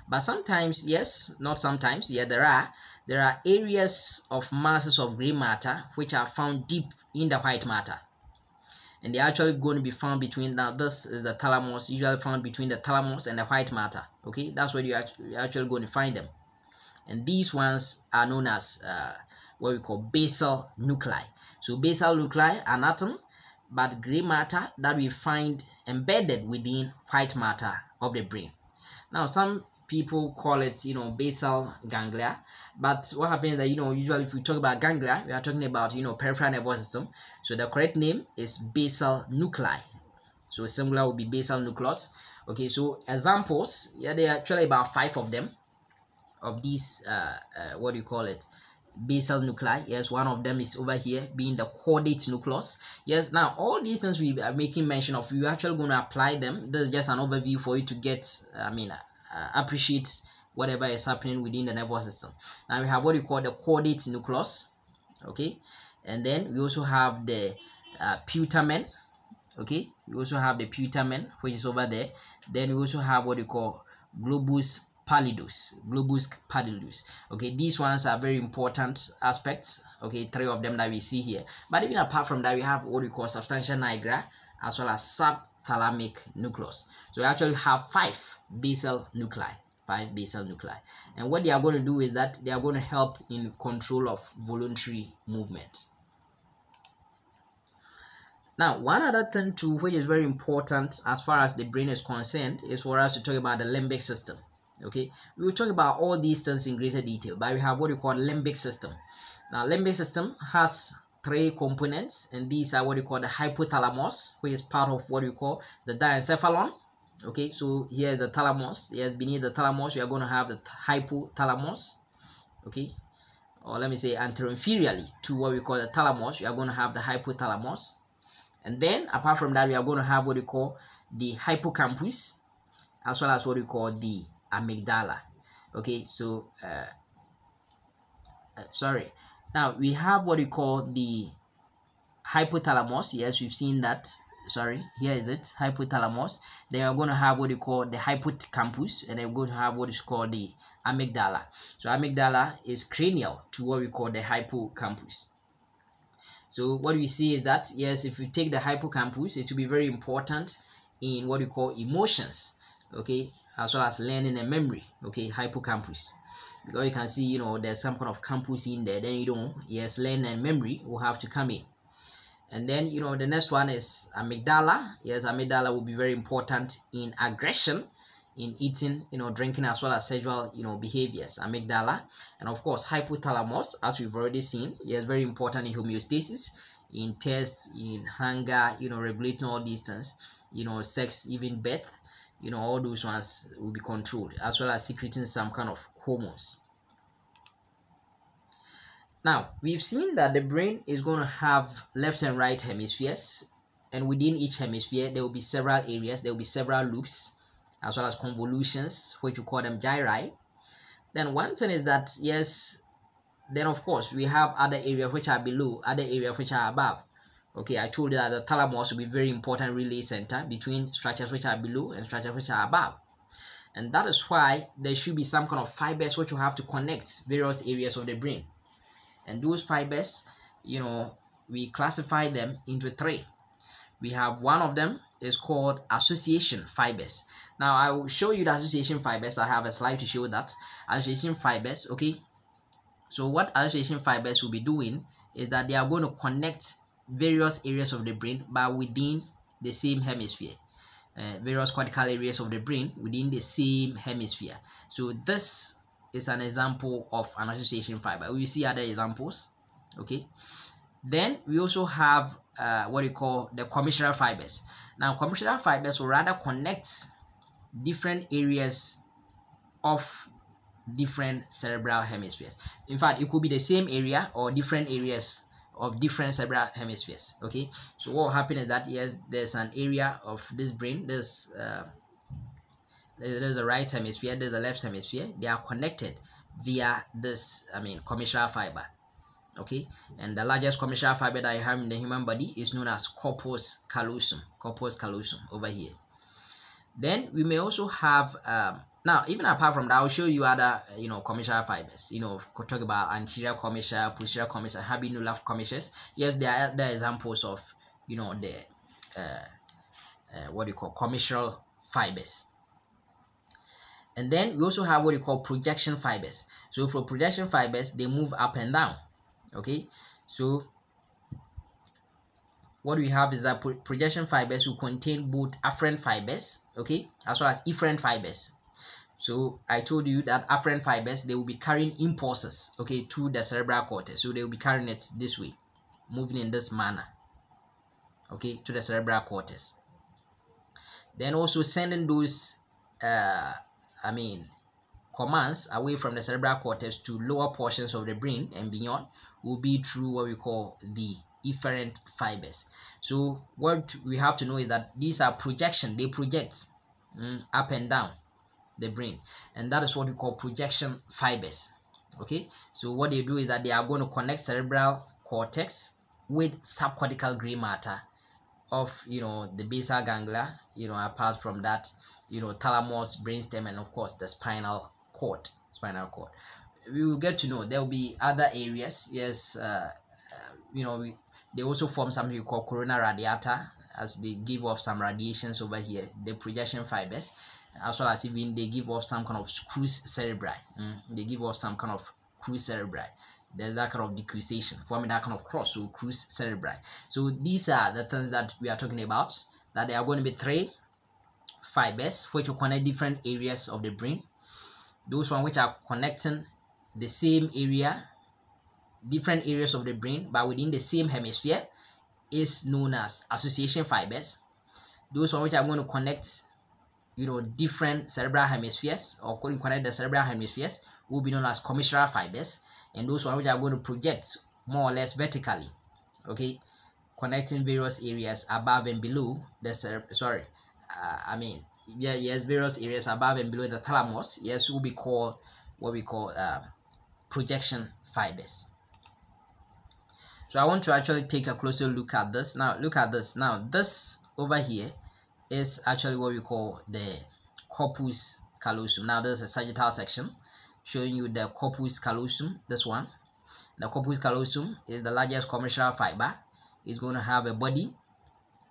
But sometimes yes not sometimes yeah there are there are areas of masses of gray matter which are found deep in the white matter. And they're actually going to be found between now this is the thalamus usually found between the thalamus and the white matter okay? That's where you're actually going to find them and these ones are known as uh, what we call basal nuclei. So basal nuclei are nothing but gray matter that we find embedded within white matter of the brain. Now some people call it you know basal ganglia but what happens that you know usually if we talk about ganglia we are talking about you know peripheral nervous system. So the correct name is basal nuclei. So singular will be basal nucleus. Okay so examples yeah there are actually about five of them of these uh, uh, what do you call it basal nuclei. Yes one of them is over here being the caudate nucleus. Yes now all these things we are making mention of we're actually going to apply them. This is just an overview for you to get i mean uh, appreciate whatever is happening within the nervous system. Now we have what we call the caudate nucleus okay? And then we also have the uh, putamen okay? We also have the putamen which is over there. Then we also have what we call globus pallidus globus pallidus. Okay these ones are very important aspects okay three of them that we see here. But even apart from that we have what we call substantia nigra as well as subthalamic nucleus. So we actually have five basal nuclei five basal nuclei. And what they are going to do is that they are going to help in control of voluntary movement. Now, one other thing too, which is very important as far as the brain is concerned, is for us to talk about the limbic system. Okay, we will talk about all these things in greater detail, but we have what we call limbic system. Now, limbic system has three components, and these are what we call the hypothalamus, which is part of what we call the diencephalon. Okay, so here's the thalamus. Yes, beneath the thalamus, we are going to have the hypothalamus. Okay, or let me say anteriorly to what we call the thalamus, we are going to have the hypothalamus and then apart from that, we are going to have what we call the hippocampus as well as what we call the amygdala. Okay, so uh, uh, sorry. Now we have what we call the hypothalamus. Yes, we've seen that. Sorry, here is it, hypothalamus. Then we're going to have what we call the hippocampus, and then we're going to have what is called the amygdala. So amygdala is cranial to what we call the hippocampus. So what we see is that, yes, if we take the hippocampus, it will be very important in what we call emotions, okay, as well as learning and memory, okay, hippocampus. Because you can see, you know, there's some kind of campus in there, then you know, yes, learning and memory will have to come in. And then, you know, the next one is amygdala. Yes, amygdala will be very important in aggression in eating, you know, drinking as well as sexual, you know, behaviors, amygdala, and of course hypothalamus, as we've already seen, is very important in homeostasis, in tests, in hunger, you know, regulating all these things, you know, sex, even birth, you know, all those ones will be controlled, as well as secreting some kind of hormones. Now, we've seen that the brain is going to have left and right hemispheres, and within each hemisphere, there will be several areas, there will be several loops as well as convolutions, which we call them gyri. Then one thing is that, yes, then of course we have other areas which are below, other areas which are above. Okay, I told you that the thalamus will be very important relay center between structures which are below and structures which are above. And that is why there should be some kind of fibers which will have to connect various areas of the brain. And those fibers, you know, we classify them into three. We have one of them is called association fibers. Now i will show you the association fibers. I have a slide to show that. Association fibers okay? So what association fibers will be doing is that they are going to connect various areas of the brain but within the same hemisphere uh, various cortical areas of the brain within the same hemisphere so this is an example of an association fiber we see other examples okay then we also have uh, what you call the commissural fibers. Now, commissural fibers will rather connect different areas of different cerebral hemispheres. In fact, it could be the same area or different areas of different cerebral hemispheres. Okay, so what will happen is that yes, there's an area of this brain. There's uh, there's a right hemisphere. There's a left hemisphere. They are connected via this. I mean, commissural fiber okay and the largest commissural fiber that I have in the human body is known as corpus callosum corpus callosum over here then we may also have um, now even apart from that i'll show you other you know commissural fibers. You know talk about anterior commissure posterior commissure habenular commissures yes there are other examples of you know the uh, uh, what you call commissural fibers. And then we also have what you call projection fibers. So for projection fibers they move up and down. Okay? So what we have is that projection fibers will contain both afferent fibers okay as well as efferent fibers. So i told you that afferent fibers they will be carrying impulses okay to the cerebral cortex. So they will be carrying it this way moving in this manner okay to the cerebral cortex. Then also sending those uh i mean commands away from the cerebral cortex to lower portions of the brain and beyond will be through what we call the efferent fibers. So what we have to know is that these are projection, they project mm, up and down the brain. And that is what we call projection fibers. Okay? So what they do is that they are going to connect cerebral cortex with subcortical gray matter of you know the basal ganglia you know apart from that you know thalamus brainstem and of course the spinal cord spinal cord. We will get to know there will be other areas. Yes uh, uh, you know we, they also form something we call corona radiata as they give off some radiations over here the projection fibers as well as even they give off some kind of crus cerebri mm, they give off some kind of crus cerebri. There's that kind of decussation forming that kind of cross so crus cerebri. So these are the things that we are talking about that there are going to be three fibers which will connect different areas of the brain. Those one which are connecting the same area different areas of the brain but within the same hemisphere is known as association fibers. Those one which are going to connect you know different cerebral hemispheres or connect the cerebral hemispheres will be known as commissural fibers. And those ones which are going to project more or less vertically okay connecting various areas above and below the sorry uh, i mean yeah yes various areas above and below the thalamus yes will be called what we call uh, projection fibers so i want to actually take a closer look at this now look at this now this over here is actually what we call the corpus callosum. Now there's a sagittal section showing you the corpus callosum, this one. The corpus callosum is the largest commissural fiber. It's going to have a body.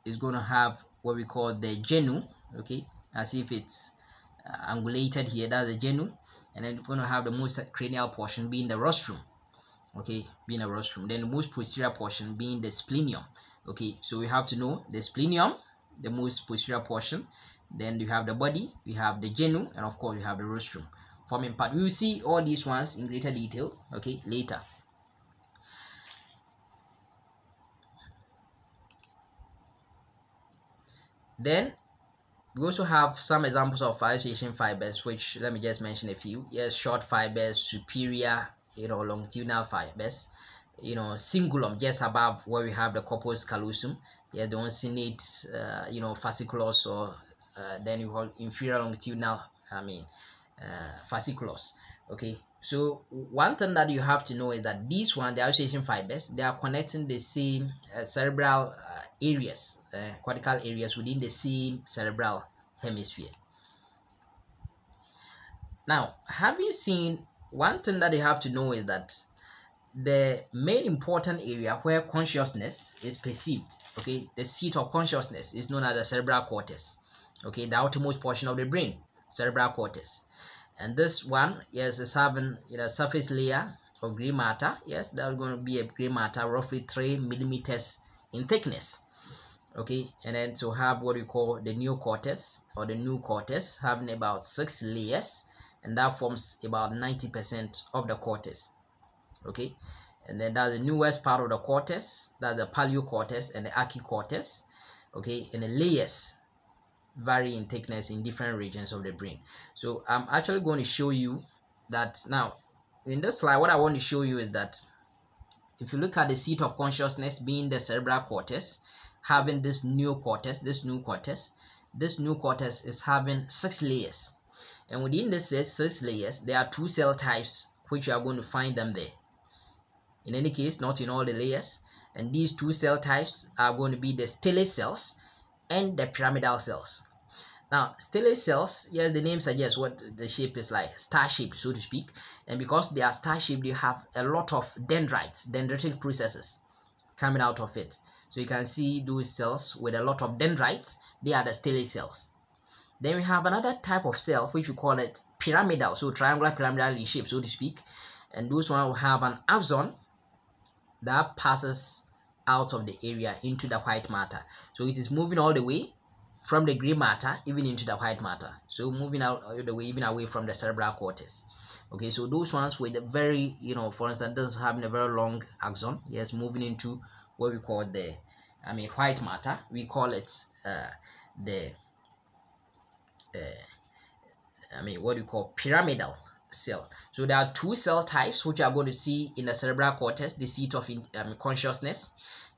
It's going to have what we call the genu, okay, as if it's uh, angulated here. That's the genu. And then it's going to have the most cranial portion being the rostrum, okay, being a rostrum. Then the most posterior portion being the splenium, okay. So we have to know the splenium the most posterior portion then you have the body you have the genu and of course you have the rostrum forming part we will see all these ones in greater detail okay later then we also have some examples of association fibers which let me just mention a few yes short fibers superior you know longitudinal fibers you know cingulum just above where we have the corpus callosum. Yeah the uncinate uh, you know fasciculus or uh, then you have inferior longitudinal i mean uh, fasciculus. Okay so one thing that you have to know is that these one the association fibers they are connecting the same uh, cerebral uh, areas uh, cortical areas within the same cerebral hemisphere. Now have you seen one thing that you have to know is that the main important area where consciousness is perceived okay the seat of consciousness is known as the cerebral cortex okay the outermost portion of the brain cerebral cortex. And this one yes is having you know surface layer of gray matter yes that's going to be a gray matter roughly three millimeters in thickness okay and then to have what we call the neocortex or the new cortex having about six layers and that forms about 90 percent of the cortex okay? And then that's the newest part of the cortex that's the paleocortex and the archicortex okay? And the layers vary in thickness in different regions of the brain. So i'm actually going to show you that now in this slide what i want to show you is that if you look at the seat of consciousness being the cerebral cortex having this new cortex this new cortex this new cortex is having six layers and within the six, layers there are two cell types which you are going to find them there. In any case not in all the layers. And these two cell types are going to be the stellate cells and the pyramidal cells. Now stellate cells yes the name suggests what the shape is like star shaped so to speak. And because they are star shaped you have a lot of dendrites dendritic processes coming out of it. So you can see those cells with a lot of dendrites they are the stellate cells then we have another type of cell which we call it pyramidal so triangular pyramidal shape so to speak. And those one will have an axon that passes out of the area into the white matter. So it is moving all the way from the gray matter even into the white matter. So moving out all the way even away from the cerebral cortex. Okay so those ones with a very you know for instance this having a very long axon yes moving into what we call the i mean white matter. We call it uh, the uh, i mean what do you call pyramidal cell. So there are two cell types which you are going to see in the cerebral cortex, the seat of um, consciousness.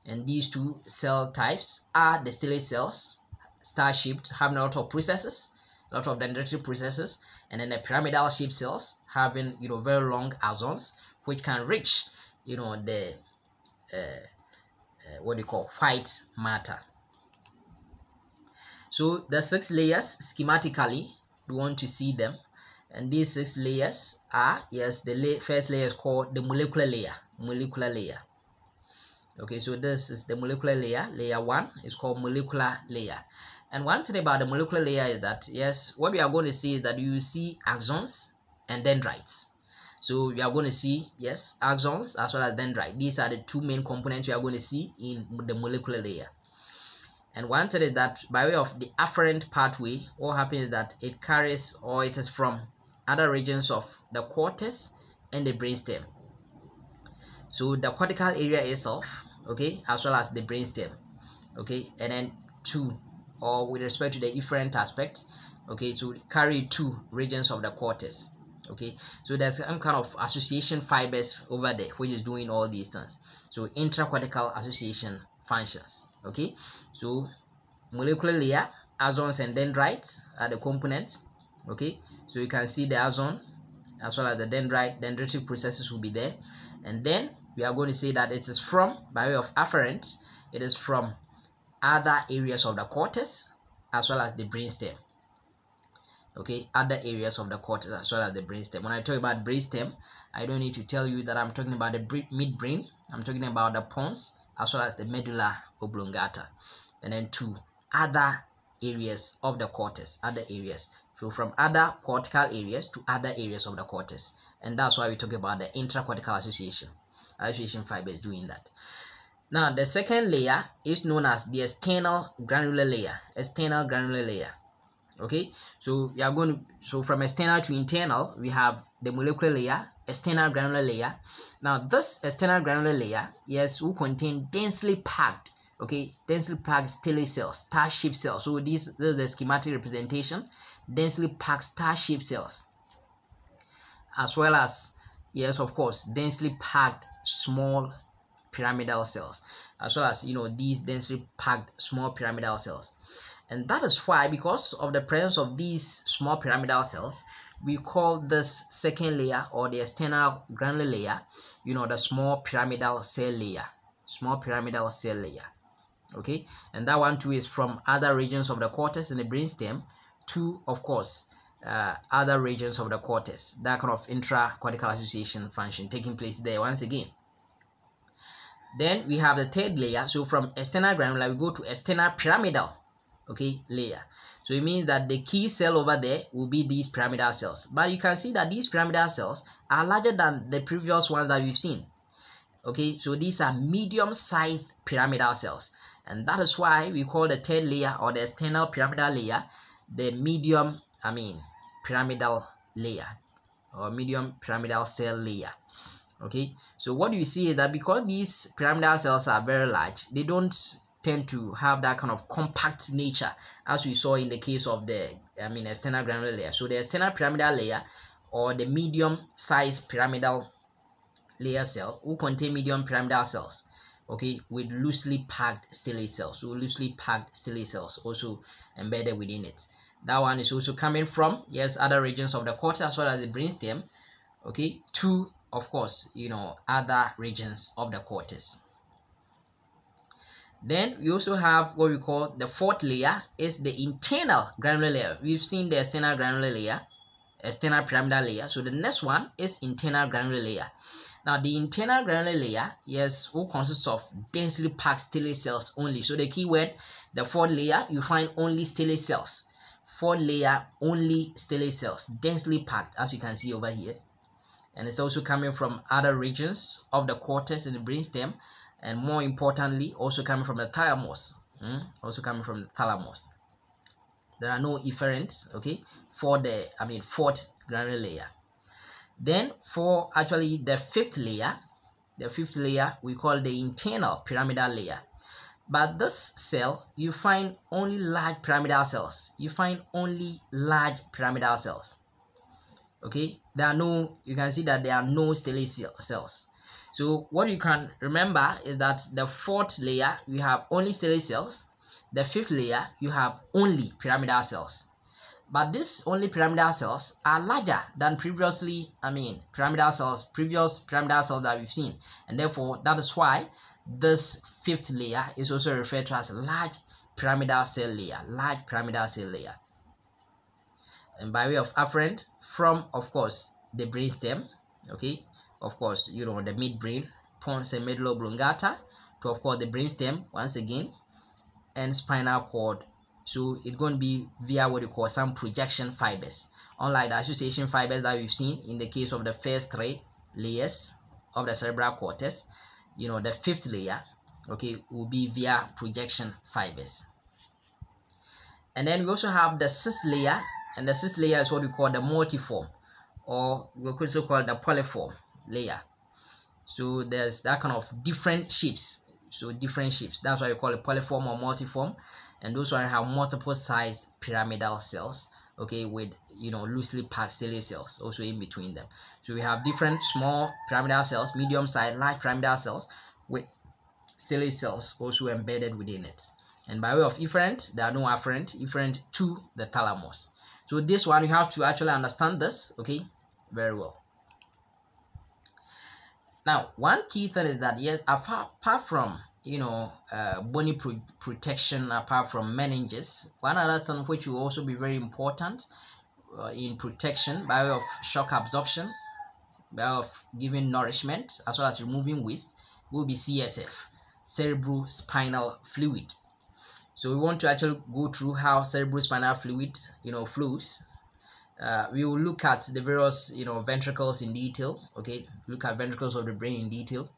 And these two cell types are the stellate cells, star-shaped, having a lot of processes, a lot of dendritic processes, and then the pyramidal shaped cells having you know very long axons which can reach you know the uh, uh, what do you call white matter. So the six layers schematically we want to see them. And these six layers are yes the la first layer is called the molecular layer molecular layer. Okay so this is the molecular layer. Layer one is called molecular layer. And one thing about the molecular layer is that yes what we are going to see is that you see axons and dendrites. So we are going to see yes axons as well as dendrite these are the two main components we are going to see in the molecular layer and one thing is that by way of the afferent pathway what happens is that it carries or it is from other regions of the cortex and the brainstem. So the cortical area itself okay as well as the brainstem okay and then two or with respect to the efferent aspect okay so carry two regions of the cortex okay. So there's some kind of association fibers over there which is doing all these things. So intracortical association functions okay? So molecular layer axons and dendrites are the components. Okay? So you can see the axon as well as the dendrite. Dendritic processes will be there. And then we are going to say that it is from by way of afferent it is from other areas of the cortex as well as the brainstem. Okay? Other areas of the cortex as well as the brainstem. When i talk about brainstem i don't need to tell you that i'm talking about the midbrain. I'm talking about the pons as well as the medulla oblongata. And then two other areas of the cortex other areas. So from other cortical areas to other areas of the cortex. And that's why we talk about the intracortical association. Association fibers doing that. Now the second layer is known as the external granular layer external granular layer. Okay? So we are going to so from external to internal we have the molecular layer external granular layer. Now this external granular layer yes will contain densely packed okay densely packed stellate cells star-shaped cells. So this, this is the schematic representation densely packed star-shaped cells. As well as yes of course densely packed small pyramidal cells. As well as you know these densely packed small pyramidal cells. And that is why because of the presence of these small pyramidal cells we call this second layer or the external granular layer you know the small pyramidal cell layer small pyramidal cell layer okay? And that one too is from other regions of the cortex and the brainstem to of course uh, other regions of the cortex that kind of intracortical association function taking place there once again. Then we have the third layer. So from external granular we go to external pyramidal okay layer so it means that the key cell over there will be these pyramidal cells. But you can see that these pyramidal cells are larger than the previous ones that we've seen. Okay so these are medium-sized pyramidal cells. And that is why we call the third layer or the external pyramidal layer the medium i mean pyramidal layer or medium pyramidal cell layer. Okay so what you see is that because these pyramidal cells are very large they don't tend to have that kind of compact nature as we saw in the case of the i mean external granular layer. So the external pyramidal layer or the medium size pyramidal layer cell will contain medium pyramidal cells okay with loosely packed stellate cells. So loosely packed stellate cells also embedded within it. That one is also coming from yes other regions of the cortex as well as the brainstem okay to of course you know other regions of the cortex then we also have what we call the fourth layer is the internal granular layer. We've seen the external granular layer external pyramidal layer. So the next one is internal granular layer. Now the internal granular layer yes will consist of densely packed stellate cells only. So the keyword the fourth layer you find only stellate cells. Fourth layer only stellate cells densely packed as you can see over here. And it's also coming from other regions of the cortex and the brainstem and more importantly also coming from the thalamus mm? also coming from the thalamus. There are no efferents okay for the i mean fourth granular layer. Then for actually the fifth layer the fifth layer we call the internal pyramidal layer. But this cell you find only large pyramidal cells. You find only large pyramidal cells. Okay? There are no you can see that there are no stellate cells so what you can remember is that the fourth layer you have only stellate cells. The fifth layer you have only pyramidal cells. But these only pyramidal cells are larger than previously i mean pyramidal cells previous pyramidal cells that we've seen. And therefore that is why this fifth layer is also referred to as large pyramidal cell layer large pyramidal cell layer. And by way of afferent from of course the brainstem okay of course you know the midbrain pons and medulla to of course the brainstem once again and spinal cord. So it's going to be via what you call some projection fibers. Unlike the association fibers that we've seen in the case of the first three layers of the cerebral cortex you know the fifth layer okay will be via projection fibers. And then we also have the sixth layer and the sixth layer is what we call the multiform or we could also call the polyform layer. So there's that kind of different shapes. So different shapes. That's why we call it polyform or multiform. And those one have multiple sized pyramidal cells okay with you know loosely packed stellate cells also in between them. So we have different small pyramidal cells medium sized large pyramidal cells with stellate cells also embedded within it. And by way of efferent there are no afferent efferent to the thalamus. So this one you have to actually understand this okay very well now one key thing is that yes apart, from you know uh, bony pro protection apart from meninges one other thing which will also be very important uh, in protection by way of shock absorption by way of giving nourishment as well as removing waste will be csf cerebral spinal fluid. So we want to actually go through how cerebrospinal fluid you know flows uh, we will look at the various you know ventricles in detail okay? Look at ventricles of the brain in detail.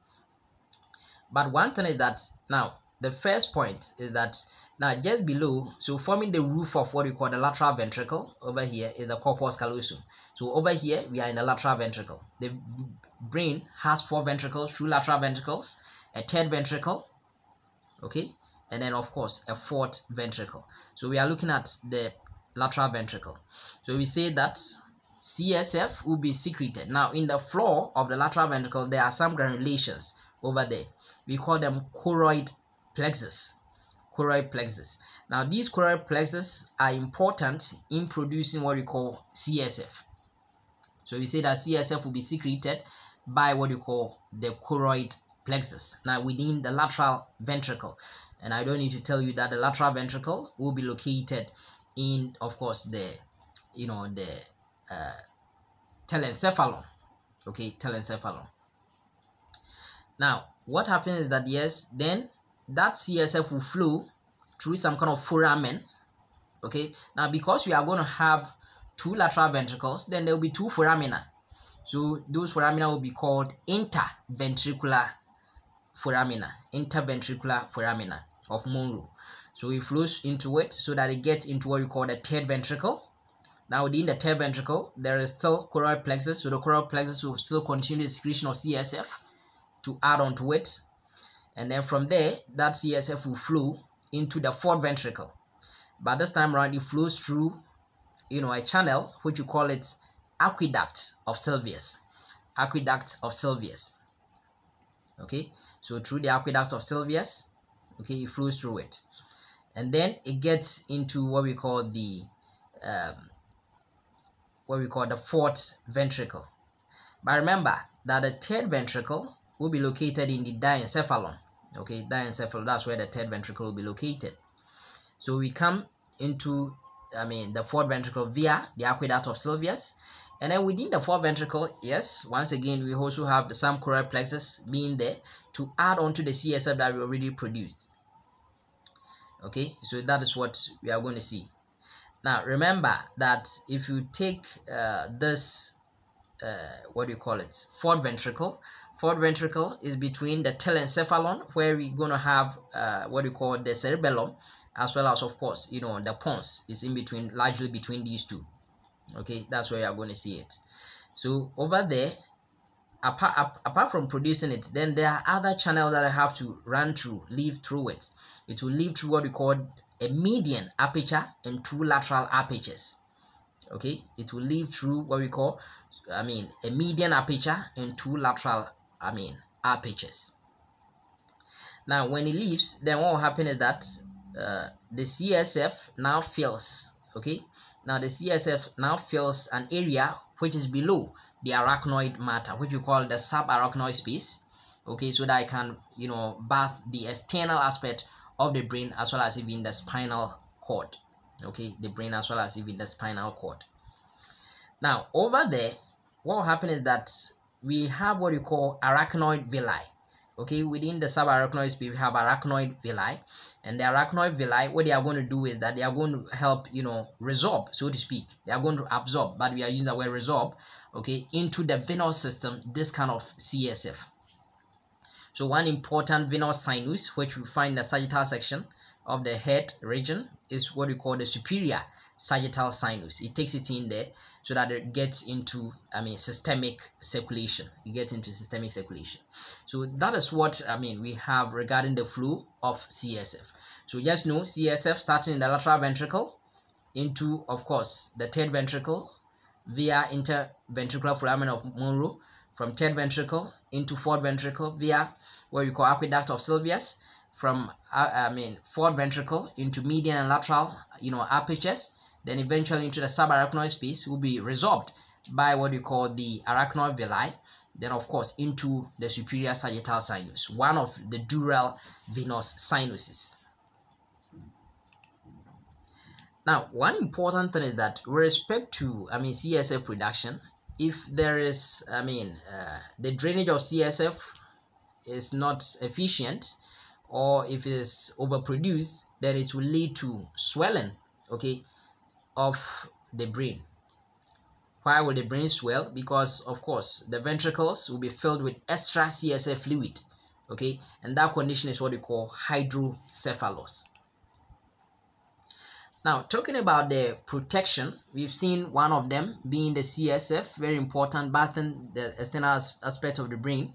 But one thing is that now the first point is that now just below so forming the roof of what we call the lateral ventricle over here is the corpus callosum. So over here we are in the lateral ventricle. The brain has four ventricles two lateral ventricles a third ventricle okay? And then of course a fourth ventricle. So we are looking at the lateral ventricle so we say that csf will be secreted. Now in the floor of the lateral ventricle there are some granulations over there. We call them choroid plexus. Choroid plexus. Now these choroid plexus are important in producing what we call csf so we say that csf will be secreted by what you call the choroid plexus. Now within the lateral ventricle and I don't need to tell you that the lateral ventricle will be located in of course the you know the uh, telencephalon okay telencephalon. Now what happens is that yes then that CSF will flow through some kind of foramen okay? Now because we are going to have two lateral ventricles then there will be two foramina. So those foramina will be called interventricular foramina interventricular foramina of Monro. So it flows into it so that it gets into what we call the third ventricle. Now within the third ventricle, there is still choroid plexus. So the choroid plexus will still continue the secretion of CSF to add on to it. And then from there, that CSF will flow into the fourth ventricle. But this time around, it flows through, you know, a channel, which you call it aqueduct of Sylvius. Aqueduct of Sylvius. Okay, so through the aqueduct of Sylvius, okay it flows through it and then it gets into what we call the um, what we call the fourth ventricle. But remember that the third ventricle will be located in the diencephalon. Okay diencephalon that's where the third ventricle will be located. So we come into I mean the fourth ventricle via the aqueduct of Sylvius. And then within the fourth ventricle yes once again we also have the some choroid plexus being there to add on to the CSF that we already produced okay? So that is what we are going to see. Now remember that if you take uh, this uh, what do you call it? Fourth ventricle. Fourth ventricle is between the telencephalon where we're going to have uh, what we call the cerebellum as well as of course you know the pons is in between largely between these two. Okay? That's where you're going to see it. So over there apart, apart from producing it then there are other channels that i have to run through leave through it. It will leave through what we call a median aperture and two lateral apertures. Okay? It will leave through what we call i mean a median aperture and two lateral i mean apertures. Now when it leaves then what will happen is that uh, the csf now fills okay? Now the csf now fills an area which is below the arachnoid matter which we call the subarachnoid space okay so that i can you know bath the external aspect of the brain as well as even the spinal cord okay the brain as well as even the spinal cord. Now over there what will happen is that we have what you call arachnoid villi okay within the subarachnoid space we have arachnoid villi and the arachnoid villi what they are going to do is that they are going to help you know resorb so to speak. They are going to absorb but we are using the word resorb okay into the venous system this kind of csf so one important venous sinus which we find in the sagittal section of the head region is what we call the superior sagittal sinus. It takes it in there so that it gets into, I mean, systemic circulation. It gets into systemic circulation. So that is what, I mean, we have regarding the flow of CSF. So just know CSF starting in the lateral ventricle into, of course, the third ventricle via interventricular foramen of Monro from third ventricle into fourth ventricle via what we call aqueduct of Sylvius from uh, I mean fourth ventricle into median and lateral you know apertures then eventually into the subarachnoid space will be resorbed by what we call the arachnoid villi then of course into the superior sagittal sinus one of the dural venous sinuses now one important thing is that with respect to i mean csf production if there is i mean uh, the drainage of csf is not efficient or if it is overproduced then it will lead to swelling okay of the brain why will the brain swell? Because of course the ventricles will be filled with extra csf fluid okay and that condition is what we call hydrocephalus now talking about the protection we've seen one of them being the csf very important bathing the external aspect of the brain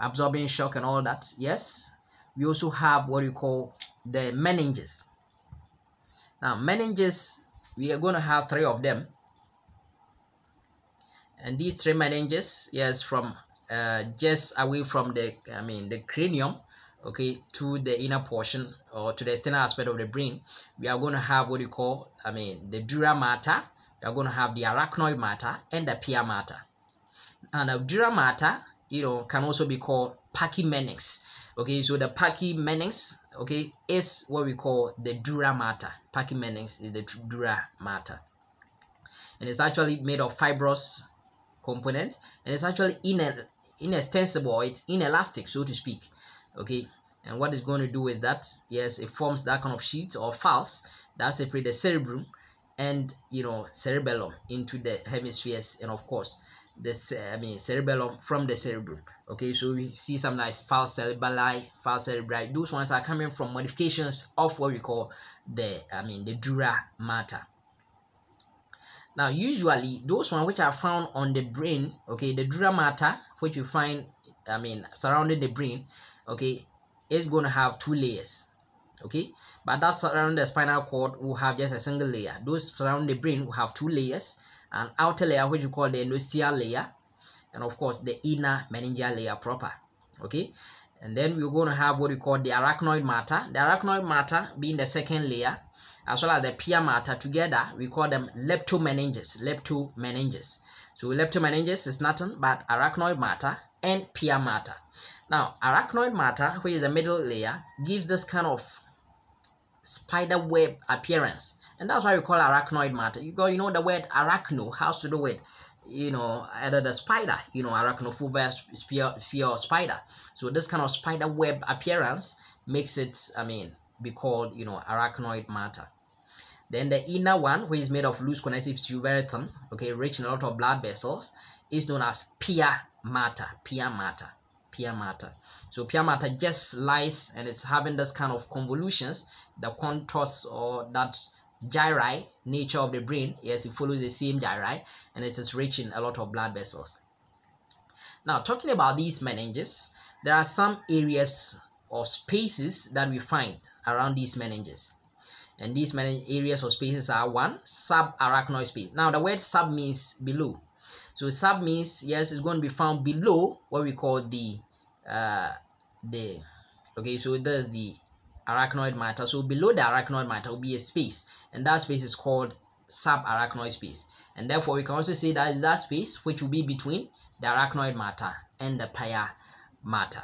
absorbing shock and all that. Yes we also have what we call the meninges. Now meninges we are going to have three of them. And these three meninges yes from uh, just away from the i mean the cranium okay to the inner portion or to the external aspect of the brain we are going to have what you call i mean the dura mater we are going to have the arachnoid mater and the pia mater and the dura mater you know can also be called pachymeninx okay? So the pachymeninx okay is what we call the dura mater pachymeninx is the dura mater and it's actually made of fibrous components and it's actually in inextensible it's inelastic so to speak okay and what it's going to do is that yes it forms that kind of sheet or false that separate the cerebrum and you know cerebellum into the hemispheres and of course the I mean cerebellum from the cerebrum. Okay, so we see some nice falx cerebelli, falx cerebri. Those ones are coming from modifications of what we call the I mean the dura mater. Now, usually those ones which are found on the brain, okay, the dura mater, which you find, I mean, surrounding the brain, okay, it's going to have two layers okay? But that surrounding the spinal cord will have just a single layer. Those surrounding the brain will have two layers an outer layer which we call the endosteal layer and of course the inner meningeal layer proper okay? And then we're going to have what we call the arachnoid mater the arachnoid mater being the second layer as well as the pia mater together we call them leptomeninges leptomeninges. So leptomeninges is nothing but arachnoid mater and pia mater now arachnoid mater which is the middle layer gives this kind of spider web appearance. And that's why we call arachnoid mater. You go you know the word arachno has to do with you know either the spider you know arachnophobia fear spider. So this kind of spider web appearance makes it i mean be called you know arachnoid mater. Then the inner one which is made of loose connective thin okay rich in a lot of blood vessels is known as pia mater pia mater pia mater. so pia mater just lies and it's having this kind of convolutions the contours or that gyri nature of the brain yes it follows the same gyri and it is rich in a lot of blood vessels. Now talking about these meninges there are some areas or spaces that we find around these meninges. And these areas or spaces are one subarachnoid space. Now the word sub means below so sub means yes it's going to be found below what we call the uh the okay so there's the arachnoid mater. So below the arachnoid mater will be a space and that space is called subarachnoid space. And therefore we can also say that is that space which will be between the arachnoid mater and the pia mater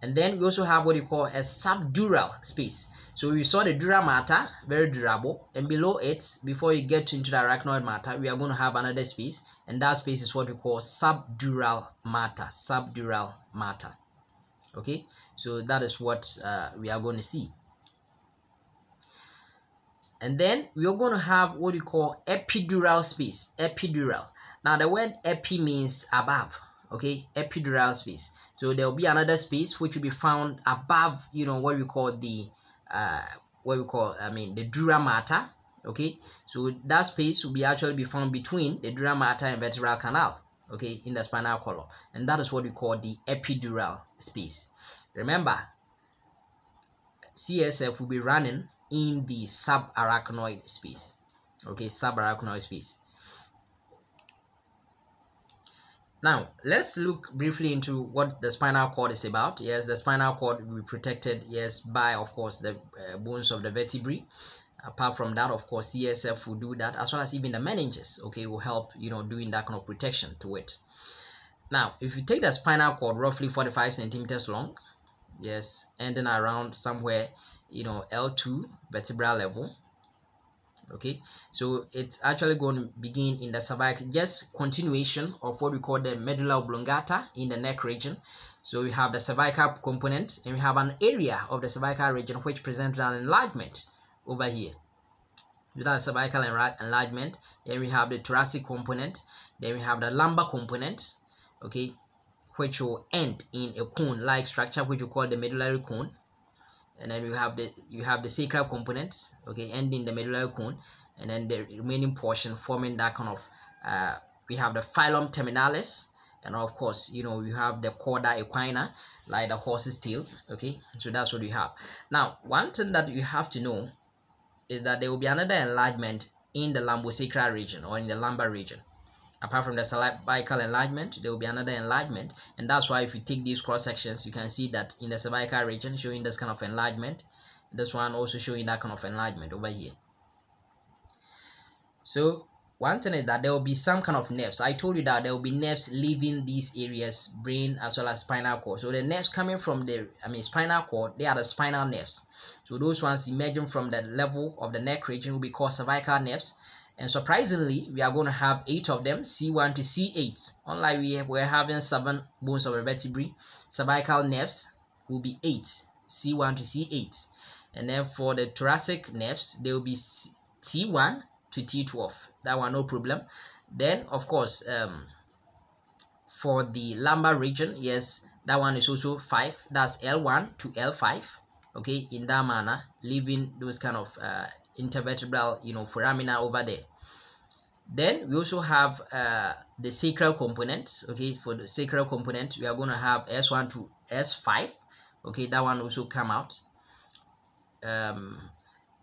and then we also have what you call a subdural space. So we saw the dura mater very durable. And below it before you get into the arachnoid mater we are going to have another space. And that space is what we call subdural matter subdural matter. Okay? So that is what uh, we are going to see. And then we are going to have what we call epidural space epidural. Now the word epi means above okay epidural space. So there will be another space which will be found above you know what we call the uh what we call i mean the dura mater okay? So that space will be actually be found between the dura mater and vertebral canal okay in the spinal column. And that is what we call the epidural space. Remember csf will be running in the subarachnoid space okay subarachnoid space now let's look briefly into what the spinal cord is about. Yes the spinal cord will be protected yes by of course the uh, bones of the vertebrae. Apart from that of course csf will do that as well as even the meninges okay will help you know doing that kind of protection to it. Now if you take the spinal cord roughly 45 centimeters long yes ending around somewhere you know l2 vertebral level okay? So it's actually going to begin in the cervical just continuation of what we call the medulla oblongata in the neck region. So we have the cervical component and we have an area of the cervical region which presents an enlargement over here. Without cervical enlargement then we have the thoracic component then we have the lumbar component okay which will end in a cone like structure which we call the medullary cone and then you have the you have the sacral components okay ending the medullary cone and then the remaining portion forming that kind of uh, we have the filum terminalis and of course you know you have the cauda equina like the horse's tail okay so that's what we have. Now one thing that you have to know is that there will be another enlargement in the lumbosacral region or in the lumbar region apart from the cervical enlargement there will be another enlargement. And that's why if you take these cross sections you can see that in the cervical region showing this kind of enlargement this one also showing that kind of enlargement over here. So one thing is that there will be some kind of nerves. I told you that there will be nerves leaving these areas brain as well as spinal cord. So the nerves coming from the i mean spinal cord they are the spinal nerves. So those ones emerging from the level of the neck region will be called cervical nerves and surprisingly we are going to have eight of them c1 to c8 unlike we we're having seven bones of the vertebrae cervical nerves will be eight c1 to c8 and then for the thoracic nerves they will be t1 to t12 that one no problem. Then of course um for the lumbar region yes that one is also five. That's l1 to l5 okay in that manner leaving those kind of uh, intervertebral you know foramina over there. Then we also have uh, the sacral component okay? For the sacral component we are going to have s1 to s5 okay? That one also come out. Um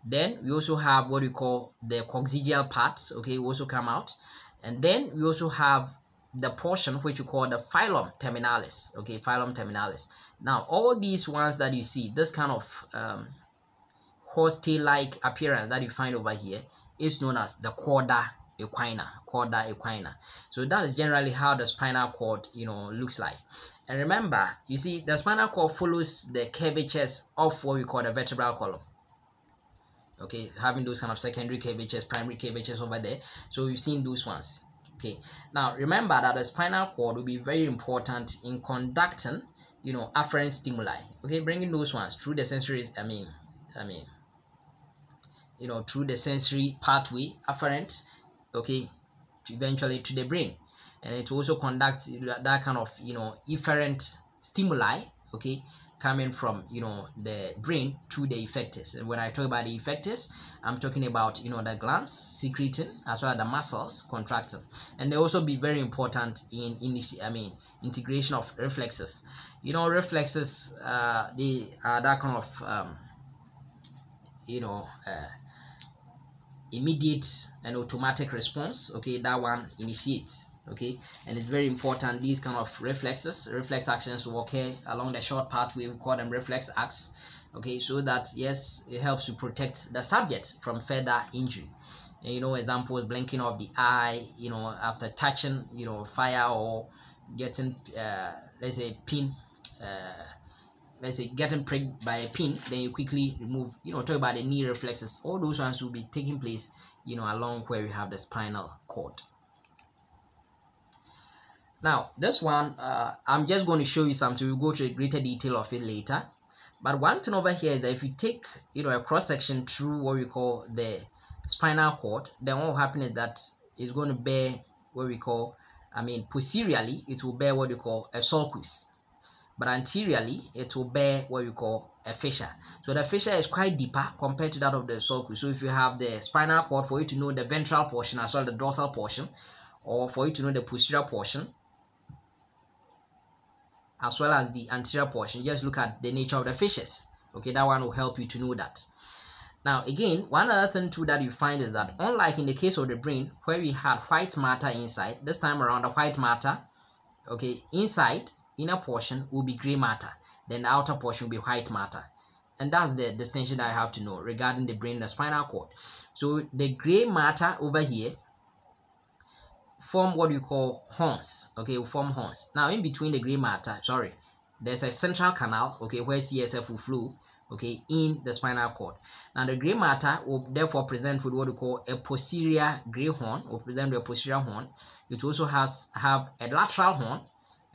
then we also have what we call the coccygeal parts okay? Also come out. And then we also have the portion which we call the filum terminalis okay? Filum terminalis. Now all these ones that you see this kind of um, horsetail like appearance that you find over here is known as the cauda equina cauda equina so that is generally how the spinal cord you know looks like. And remember you see the spinal cord follows the curvatures of what we call the vertebral column. Okay having those kind of secondary curvatures primary curvatures over there. So we've seen those ones. Okay now remember that the spinal cord will be very important in conducting you know afferent stimuli. Okay bringing those ones through the sensory i mean i mean you know through the sensory pathway afferent okay to eventually to the brain. And it also conducts that kind of you know efferent stimuli okay coming from you know the brain to the effectors. And when i talk about the effectors i'm talking about you know the glands secreting as well as the muscles contracting. And they also be very important in in i mean integration of reflexes. You know reflexes uh they are that kind of um you know uh, immediate and automatic response okay that one initiates okay? And it's very important these kind of reflexes reflex actions will occur along the short pathway we call them reflex arcs okay? So that yes it helps to protect the subject from further injury. And, you know examples blinking of the eye you know after touching you know fire or getting uh, let's say pin uh, let's say getting pricked by a pin then you quickly remove you know talk about the knee reflexes. All those ones will be taking place you know along where we have the spinal cord. Now this one uh, i'm just going to show you something. We'll go to a greater detail of it later. But one thing over here is that if you take you know a cross section through what we call the spinal cord then what will happen is that it's going to bear what we call i mean posteriorly it will bear what we call a sulcus but anteriorly it will bear what we call a fissure. So the fissure is quite deeper compared to that of the sulcus. So if you have the spinal cord for you to know the ventral portion as well as the dorsal portion, or for you to know the posterior portion, as well as the anterior portion, just look at the nature of the fissures. Okay, that one will help you to know that. Now, again, one other thing too that you find is that unlike in the case of the brain, where we had white matter inside, this time around the white matter, okay, inside inner portion will be gray matter then the outer portion will be white matter. And that's the distinction that i have to know regarding the brain and the spinal cord. So the gray matter over here form what we call horns okay will form horns. Now in between the gray matter sorry there's a central canal okay where csf will flow okay in the spinal cord. Now the gray matter will therefore present with what we call a posterior gray horn or present with a posterior horn. It also has have a lateral horn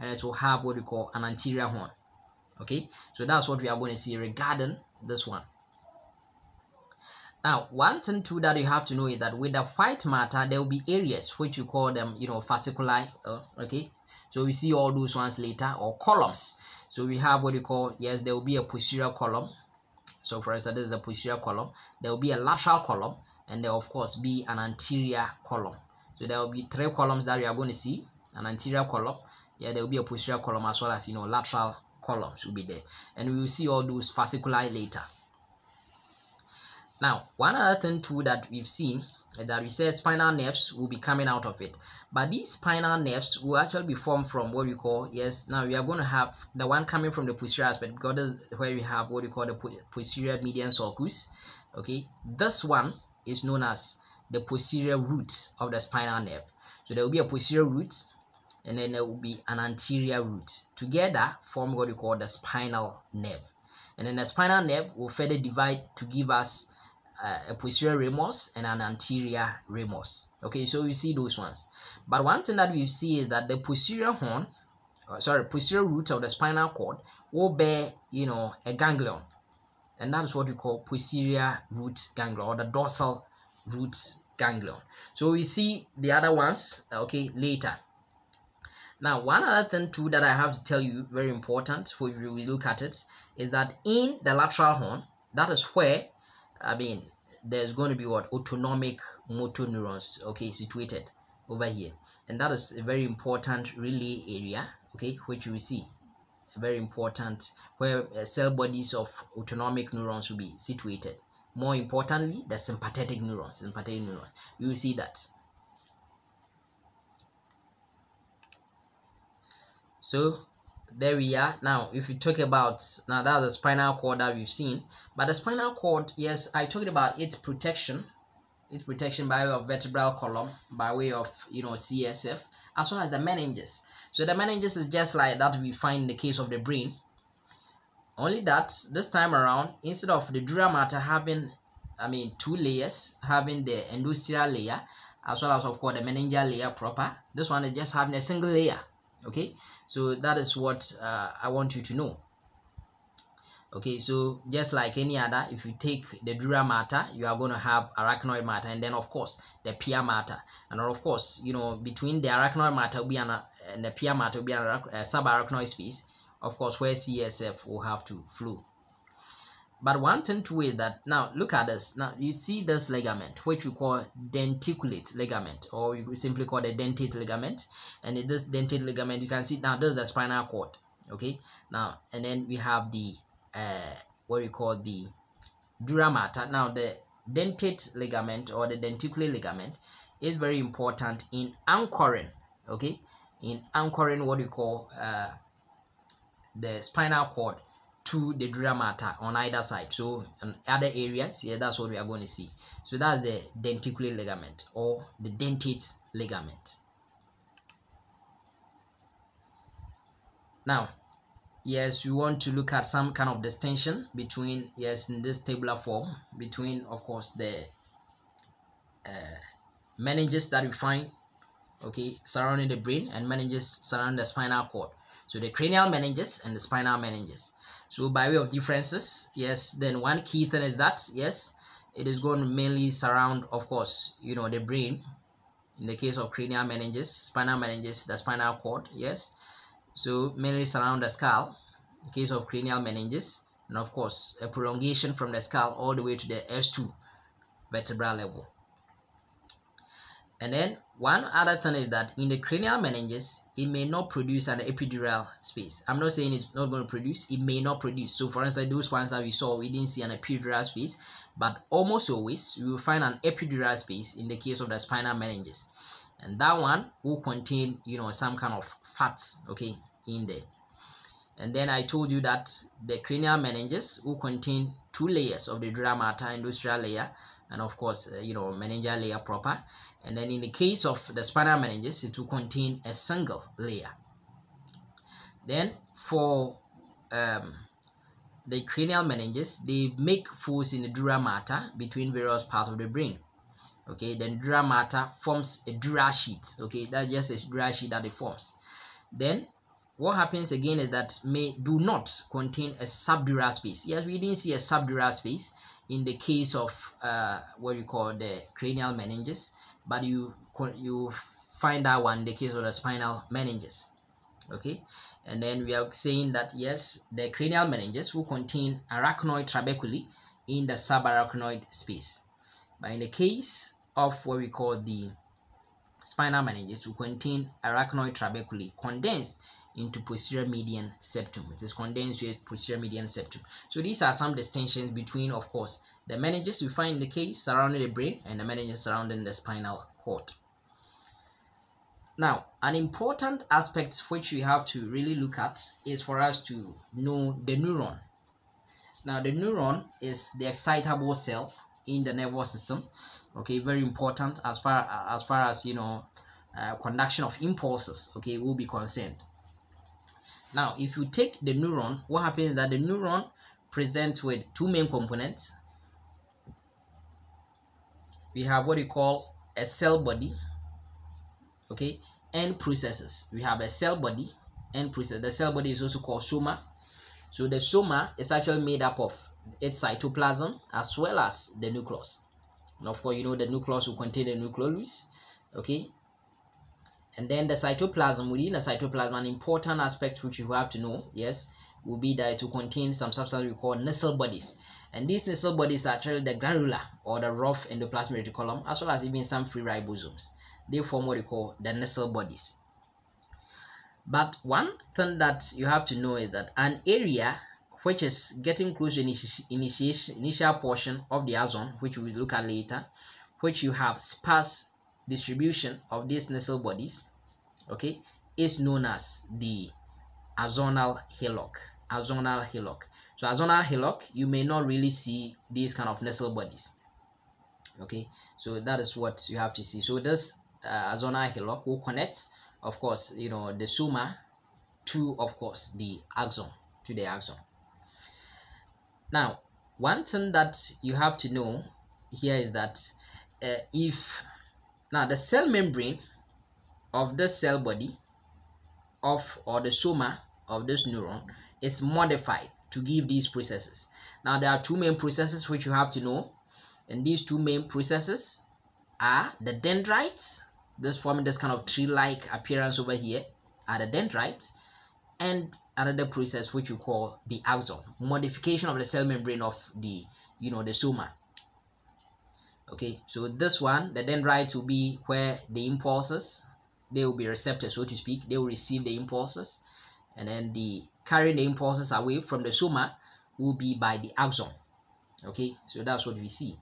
it will have what we call an anterior horn. Okay? So that's what we are going to see regarding this one. Now one thing too that you have to know is that with the white matter there will be areas which you call them you know fasciculi uh, okay? So we see all those ones later or columns. So we have what you call yes there will be a posterior column. So for instance this is the posterior column. There will be a lateral column and there will of course be an anterior column. So there will be three columns that we are going to see an anterior column yeah there will be a posterior column as well as you know lateral columns will be there. And we will see all those fasciculi later. Now one other thing too that we've seen is that we said spinal nerves will be coming out of it. But these spinal nerves will actually be formed from what we call yes now we are going to have the one coming from the posterior aspect because this is where we have what we call the posterior median sulcus okay? This one is known as the posterior root of the spinal nerve. So there will be a posterior root and then there will be an anterior root. Together form what we call the spinal nerve. And then the spinal nerve will further divide to give us uh, a posterior ramus and an anterior ramus. Okay, so we see those ones. But one thing that we see is that the posterior horn, uh, sorry, posterior root of the spinal cord will bear, you know, a ganglion. And that is what we call posterior root ganglion or the dorsal root ganglion. So we see the other ones, okay, later. Now, one other thing too that I have to tell you, very important, if we look at it, is that in the lateral horn, that is where, I mean, there's going to be what? Autonomic motor neurons, okay, situated over here, and that is a very important relay area, okay, which we see. Very important where uh, cell bodies of autonomic neurons will be situated. More importantly, the sympathetic neurons, sympathetic neurons, you will see that so there we are. Now if you talk about now that's the spinal cord that we've seen. But the spinal cord yes i talked about its protection its protection by way of vertebral column by way of you know csf as well as the meninges. So the meninges is just like that we find in the case of the brain. Only that this time around instead of the dura mater having i mean two layers having the endothelial layer as well as of course the meningeal layer proper this one is just having a single layer okay? So that is what uh, i want you to know. Okay? So just like any other if you take the dura mater you are going to have arachnoid mater and then of course the pia mater. And of course you know between the arachnoid mater be an and the pia mater will be a uh, subarachnoid space of course where csf will have to flow but one thing to is that now look at this. Now you see this ligament, which we call denticulate ligament, or you simply call the dentate ligament. And in this dentate ligament, you can see now this is the spinal cord. Okay, now and then we have the uh, what we call the dura mater. Now the dentate ligament or the denticulate ligament is very important in anchoring, okay, in anchoring what we call uh, the spinal cord to the dura mater on either side. So on other areas, yeah, that's what we are going to see. So that's the denticulate ligament or the dentate ligament. Now, yes, we want to look at some kind of distinction between, yes, in this tabular form, between, of course, the uh, meninges that we find, okay, surrounding the brain and meninges surrounding the spinal cord. So the cranial meninges and the spinal meninges. So by way of differences, yes, then one key thing is that, yes, it is going to mainly surround, of course, you know, the brain. In the case of cranial meninges, spinal meninges, the spinal cord, yes. So mainly surround the skull, in case of cranial meninges, and of course, a prolongation from the skull all the way to the S2 vertebral level. And then one other thing is that in the cranial meninges, it may not produce an epidural space. I'm not saying it's not going to produce, it may not produce. So for instance, those ones that we saw, we didn't see an epidural space, but almost always you will find an epidural space in the case of the spinal meninges. And that one will contain, you know, some kind of fats, okay, in there. And then I told you that the cranial meninges will contain two layers of the dura mater, endosteal layer, and of course, uh, you know, meningeal layer proper and then in the case of the spinal meninges it will contain a single layer. Then for um, the cranial meninges they make folds in the dura mater between various parts of the brain. Okay then dura mater forms a dura sheet. Okay that's just a dura sheet that it forms. Then what happens again is that may do not contain a subdural space. Yes we didn't see a subdural space in the case of uh, what you call the cranial meninges but you you find that one in the case of the spinal meninges okay? And then we are saying that yes the cranial meninges will contain arachnoid trabeculae in the subarachnoid space. But in the case of what we call the spinal meninges will contain arachnoid trabeculae condensed into posterior median septum. It is condensed with posterior median septum. So these are some distinctions between, of course, the meninges we find in the case surrounding the brain and the meninges surrounding the spinal cord. Now, an important aspect which we have to really look at is for us to know the neuron. Now, the neuron is the excitable cell in the nervous system. Okay, very important as far as far as you know, uh, conduction of impulses. Okay, will be concerned. Now, if you take the neuron, what happens is that the neuron presents with two main components. We have what we call a cell body, okay, and processes. We have a cell body and process. The cell body is also called soma. So the soma is actually made up of its cytoplasm as well as the nucleus. And of course, you know the nucleus will contain the nucleolus, okay, and then the cytoplasm within the cytoplasm an important aspect which you have to know yes will be that it will contain some substance we call Nissl bodies. And these Nissl bodies are actually the granular or the rough endoplasmic reticulum as well as even some free ribosomes. They form what we call the Nissl bodies. But one thing that you have to know is that an area which is getting close to initi initiation initial portion of the axon which we will look at later which you have sparse distribution of these Nissl bodies okay is known as the axonal hillock axonal hillock. So axonal hillock you may not really see these kind of Nissl bodies okay. So that is what you have to see. So this uh, axonal hillock will connect of course you know the soma to of course the axon to the axon. Now one thing that you have to know here is that uh, if now the cell membrane of the cell body of or the soma of this neuron is modified to give these processes. Now there are two main processes which you have to know and these two main processes are the dendrites this forming this kind of tree-like appearance over here are the dendrites and another process which you call the axon modification of the cell membrane of the you know the soma okay so this one the dendrite will be where the impulses they will be receptors so to speak they will receive the impulses and then the carrying the impulses away from the soma will be by the axon. Okay so that's what we see.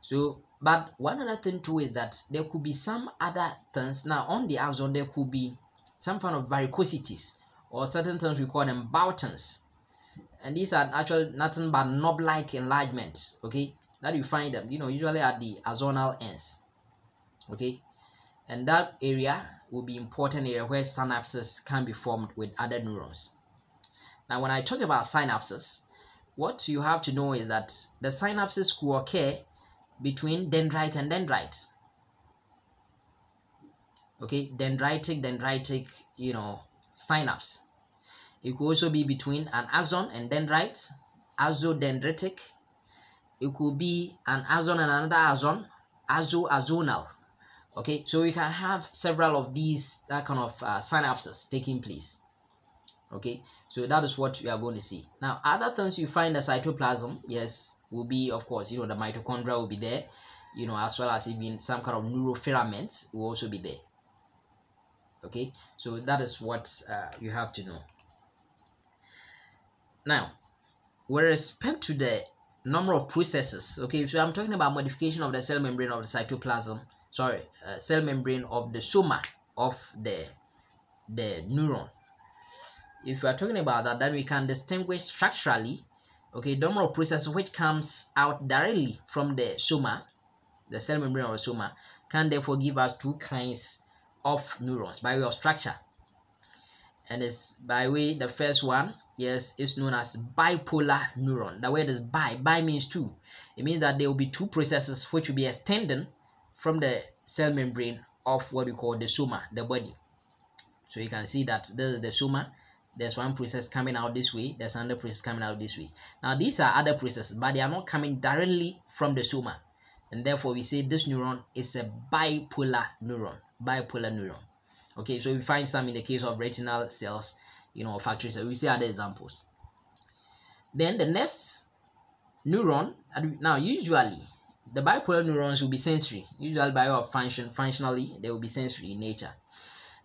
So but one other thing too is that there could be some other things. Now on the axon there could be some kind of varicosities or certain things we call them boutons. And these are actually nothing but knob-like enlargement okay that you find them you know usually at the axonal ends okay? And that area will be important area where synapses can be formed with other neurons. Now when i talk about synapses what you have to know is that the synapses occur between dendrite and dendrite okay? Dendritic dendritic you know synapse. It could also be between an axon and dendrite axodendritic it could be an axon and another axon axo-axonal okay so we can have several of these that kind of uh, synapses taking place. Okay so that is what we are going to see. Now other things you find the cytoplasm yes will be of course you know the mitochondria will be there you know as well as even some kind of neurofilaments will also be there. Okay so that is what uh, you have to know. Now with respect to the number of processes. Okay so i'm talking about modification of the cell membrane of the cytoplasm. Sorry uh, cell membrane of the soma of the the neuron. If we are talking about that then we can distinguish structurally okay number of processes which comes out directly from the soma the cell membrane of the soma can therefore give us two kinds of neurons by way of structure and it's by way the first one yes it's known as bipolar neuron. The word is bi? Bi means two. It means that there will be two processes which will be extending from the cell membrane of what we call the soma the body. So you can see that this is the soma. There's one process coming out this way. There's another process coming out this way. Now these are other processes but they are not coming directly from the soma. And therefore we say this neuron is a bipolar neuron. Bipolar neuron okay so we find some in the case of retinal cells you know factory cells we see other examples. Then the next neuron now usually the bipolar neurons will be sensory. Usually by of function functionally they will be sensory in nature.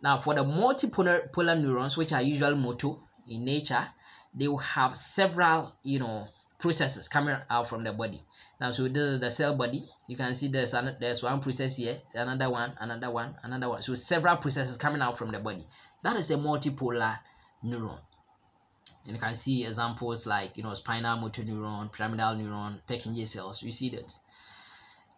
Now, for the multipolar polar neurons, which are usually motor in nature, they will have several, you know, processes coming out from the body. Now, so this is the cell body. You can see there's an, there's one process here, another one, another one, another one. So several processes coming out from the body. That is a multipolar neuron. And you can see examples like you know spinal motor neuron, pyramidal neuron, Purkinje cells. You see that.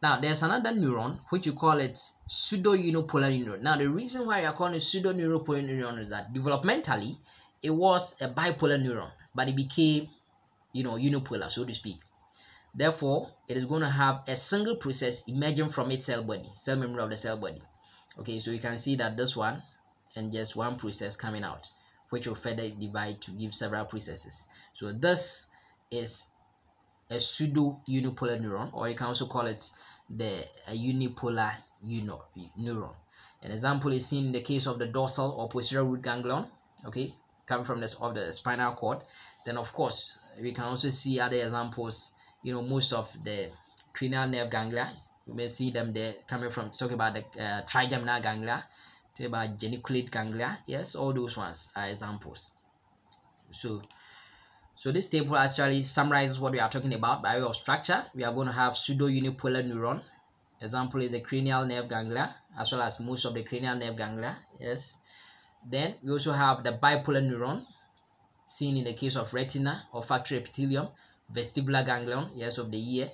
Now, there's another neuron, which you call it pseudo-unipolar neuron. Now, the reason why you're calling it pseudo-unipolar neuron is that developmentally, it was a bipolar neuron, but it became, you know, unipolar, so to speak. Therefore, it is going to have a single process emerging from its cell body, cell membrane of the cell body. Okay, so you can see that this one and just one process coming out, which will further divide to give several processes. So this is a pseudo unipolar neuron, or you can also call it the unipolar you know, neuron. An example is seen in the case of the dorsal or posterior root ganglion, okay, coming from this of the spinal cord. Then, of course, we can also see other examples. You know, most of the cranial nerve ganglia, you may see them there coming from talking about the uh, trigeminal ganglia, talk about geniculate ganglia. Yes, all those ones are examples. So, so this table actually summarizes what we are talking about by way of structure. We are going to have pseudo-unipolar neuron. Example is the cranial nerve ganglia, as well as most of the cranial nerve ganglia. Yes. Then we also have the bipolar neuron, seen in the case of retina or factory epithelium, vestibular ganglion, yes, of the ear,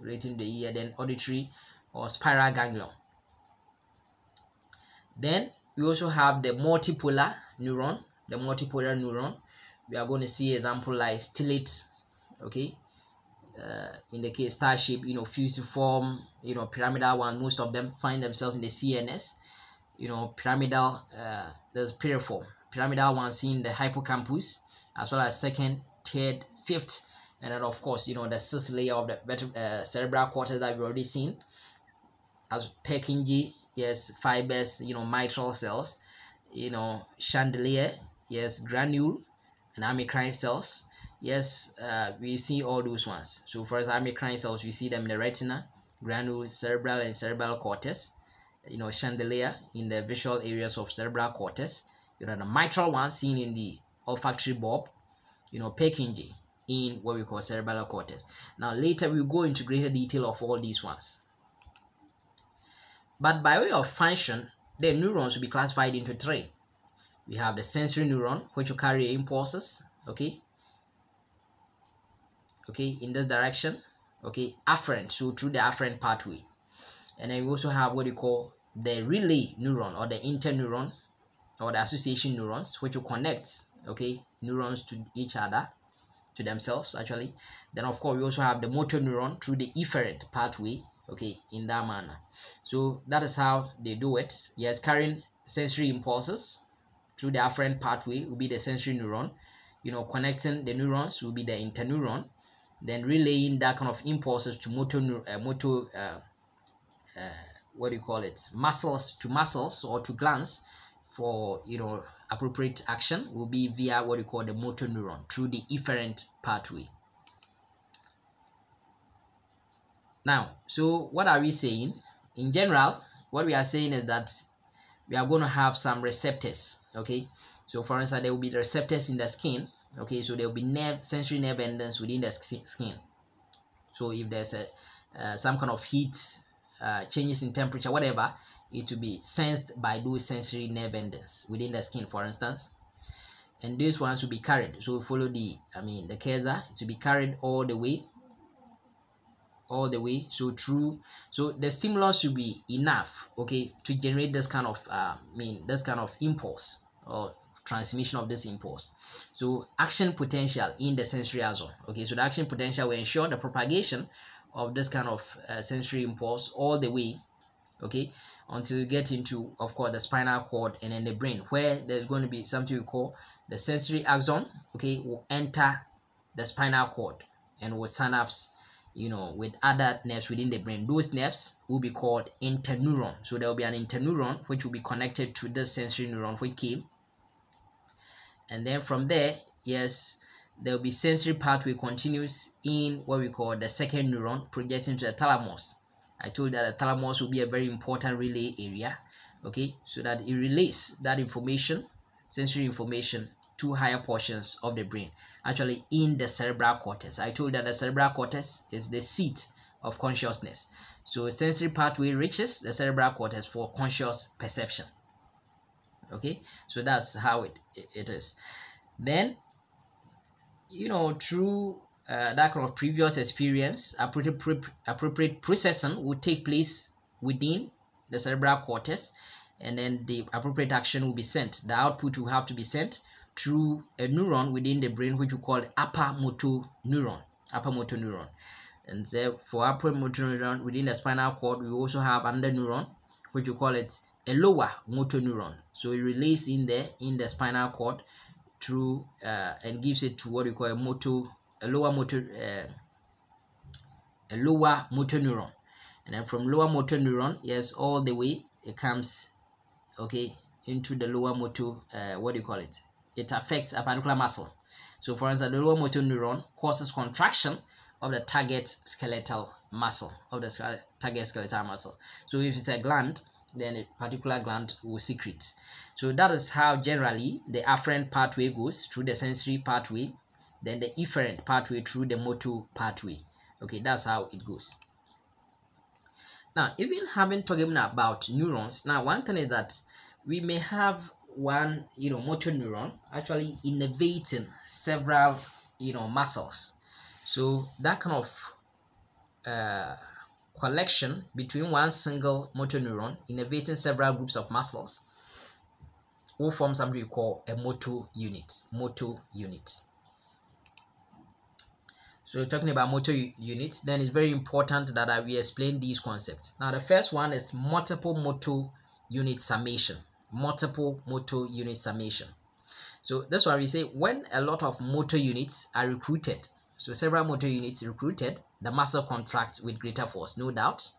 rating the ear, then auditory or spiral ganglion. Then we also have the multipolar neuron, the multipolar neuron, we are going to see example like stellate okay? Uh, in the case star shape you know fusiform you know pyramidal one most of them find themselves in the cns you know pyramidal uh, there's piriform pyramidal ones in the hippocampus as well as second third fifth and then of course you know the sixth layer of the uh, cerebral cortex that we've already seen as Purkinje, yes fibers you know mitral cells you know chandelier yes granule and amacrine cells yes uh, we see all those ones. So for amacrine cells we see them in the retina granule cerebral and cerebral cortex you know chandelier in the visual areas of cerebral cortex you know the mitral one seen in the olfactory bulb you know Purkinje in what we call cerebral cortex. Now later we'll go into greater detail of all these ones. But by way of function, the neurons will be classified into three. We have the sensory neuron, which will carry impulses, okay? Okay, in this direction, okay, afferent, so through the afferent pathway. And then we also have what you call the relay neuron or the interneuron or the association neurons, which will connect, okay, neurons to each other to themselves actually. Then of course we also have the motor neuron through the efferent pathway okay in that manner. So that is how they do it. Yes carrying sensory impulses through the afferent pathway will be the sensory neuron. You know connecting the neurons will be the interneuron. Then relaying that kind of impulses to motor uh, motor uh, uh, what do you call it muscles to muscles or to glands for you know appropriate action will be via what we call the motor neuron through the efferent pathway. Now so what are we saying? In general what we are saying is that we are going to have some receptors okay? So for instance there will be the receptors in the skin okay? So there will be nerve sensory nerve endings within the skin. So if there's a uh, some kind of heat uh, changes in temperature whatever it will be sensed by those sensory nerve endings within the skin for instance. And these ones will be carried. So follow the i mean the cursor it will be carried all the way all the way so through. So the stimulus should be enough okay to generate this kind of uh, i mean this kind of impulse or transmission of this impulse. So action potential in the sensory axon okay. So the action potential will ensure the propagation of this kind of uh, sensory impulse all the way okay until you get into of course the spinal cord and then the brain where there's going to be something we call the sensory axon okay will enter the spinal cord and will synapse you know with other nerves within the brain. Those nerves will be called interneuron so there will be an interneuron which will be connected to the sensory neuron which came. And then from there yes there will be sensory pathway continues in what we call the second neuron projecting to the thalamus I told that the thalamus will be a very important relay area, okay, so that it relays that information, sensory information, to higher portions of the brain, actually in the cerebral cortex. I told that the cerebral cortex is the seat of consciousness. So sensory pathway reaches the cerebral cortex for conscious perception. Okay, so that's how it, it is. Then, you know, through uh, that kind of previous experience, appropriate, appropriate processing will take place within the cerebral cortex and then the appropriate action will be sent. The output will have to be sent through a neuron within the brain which we call upper motor neuron. Upper motor neuron. And so for upper motor neuron within the spinal cord, we also have another neuron which we call it a lower motor neuron. So it relays in there in the spinal cord through uh, and gives it to what we call a motor a lower motor uh, a lower motor neuron. And then from lower motor neuron yes all the way it comes okay into the lower motor uh, what do you call it? It affects a particular muscle. So for instance the lower motor neuron causes contraction of the target skeletal muscle of the target skeletal muscle. So if it's a gland then a particular gland will secrete. So that is how generally the afferent pathway goes through the sensory pathway then the efferent pathway through the motor pathway. Okay that's how it goes. Now even having talking about neurons now one thing is that we may have one you know motor neuron actually innervating several you know muscles. So that kind of uh, collection between one single motor neuron innervating several groups of muscles will form something we call a motor unit motor unit so talking about motor units, then it's very important that I will explain these concepts. Now the first one is multiple motor unit summation. Multiple motor unit summation. So that's why we say when a lot of motor units are recruited, so several motor units recruited, the muscle contracts with greater force, no doubt.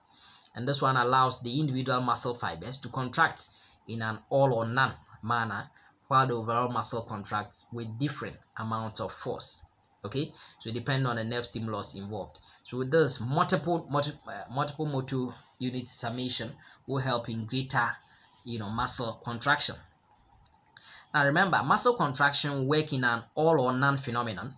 And this one allows the individual muscle fibers to contract in an all or none manner while the overall muscle contracts with different amounts of force. Okay? So depend on the nerve stimulus involved. So with this multiple multi, uh, multiple motor unit summation will help in greater you know muscle contraction. Now remember muscle contraction work in an all or none phenomenon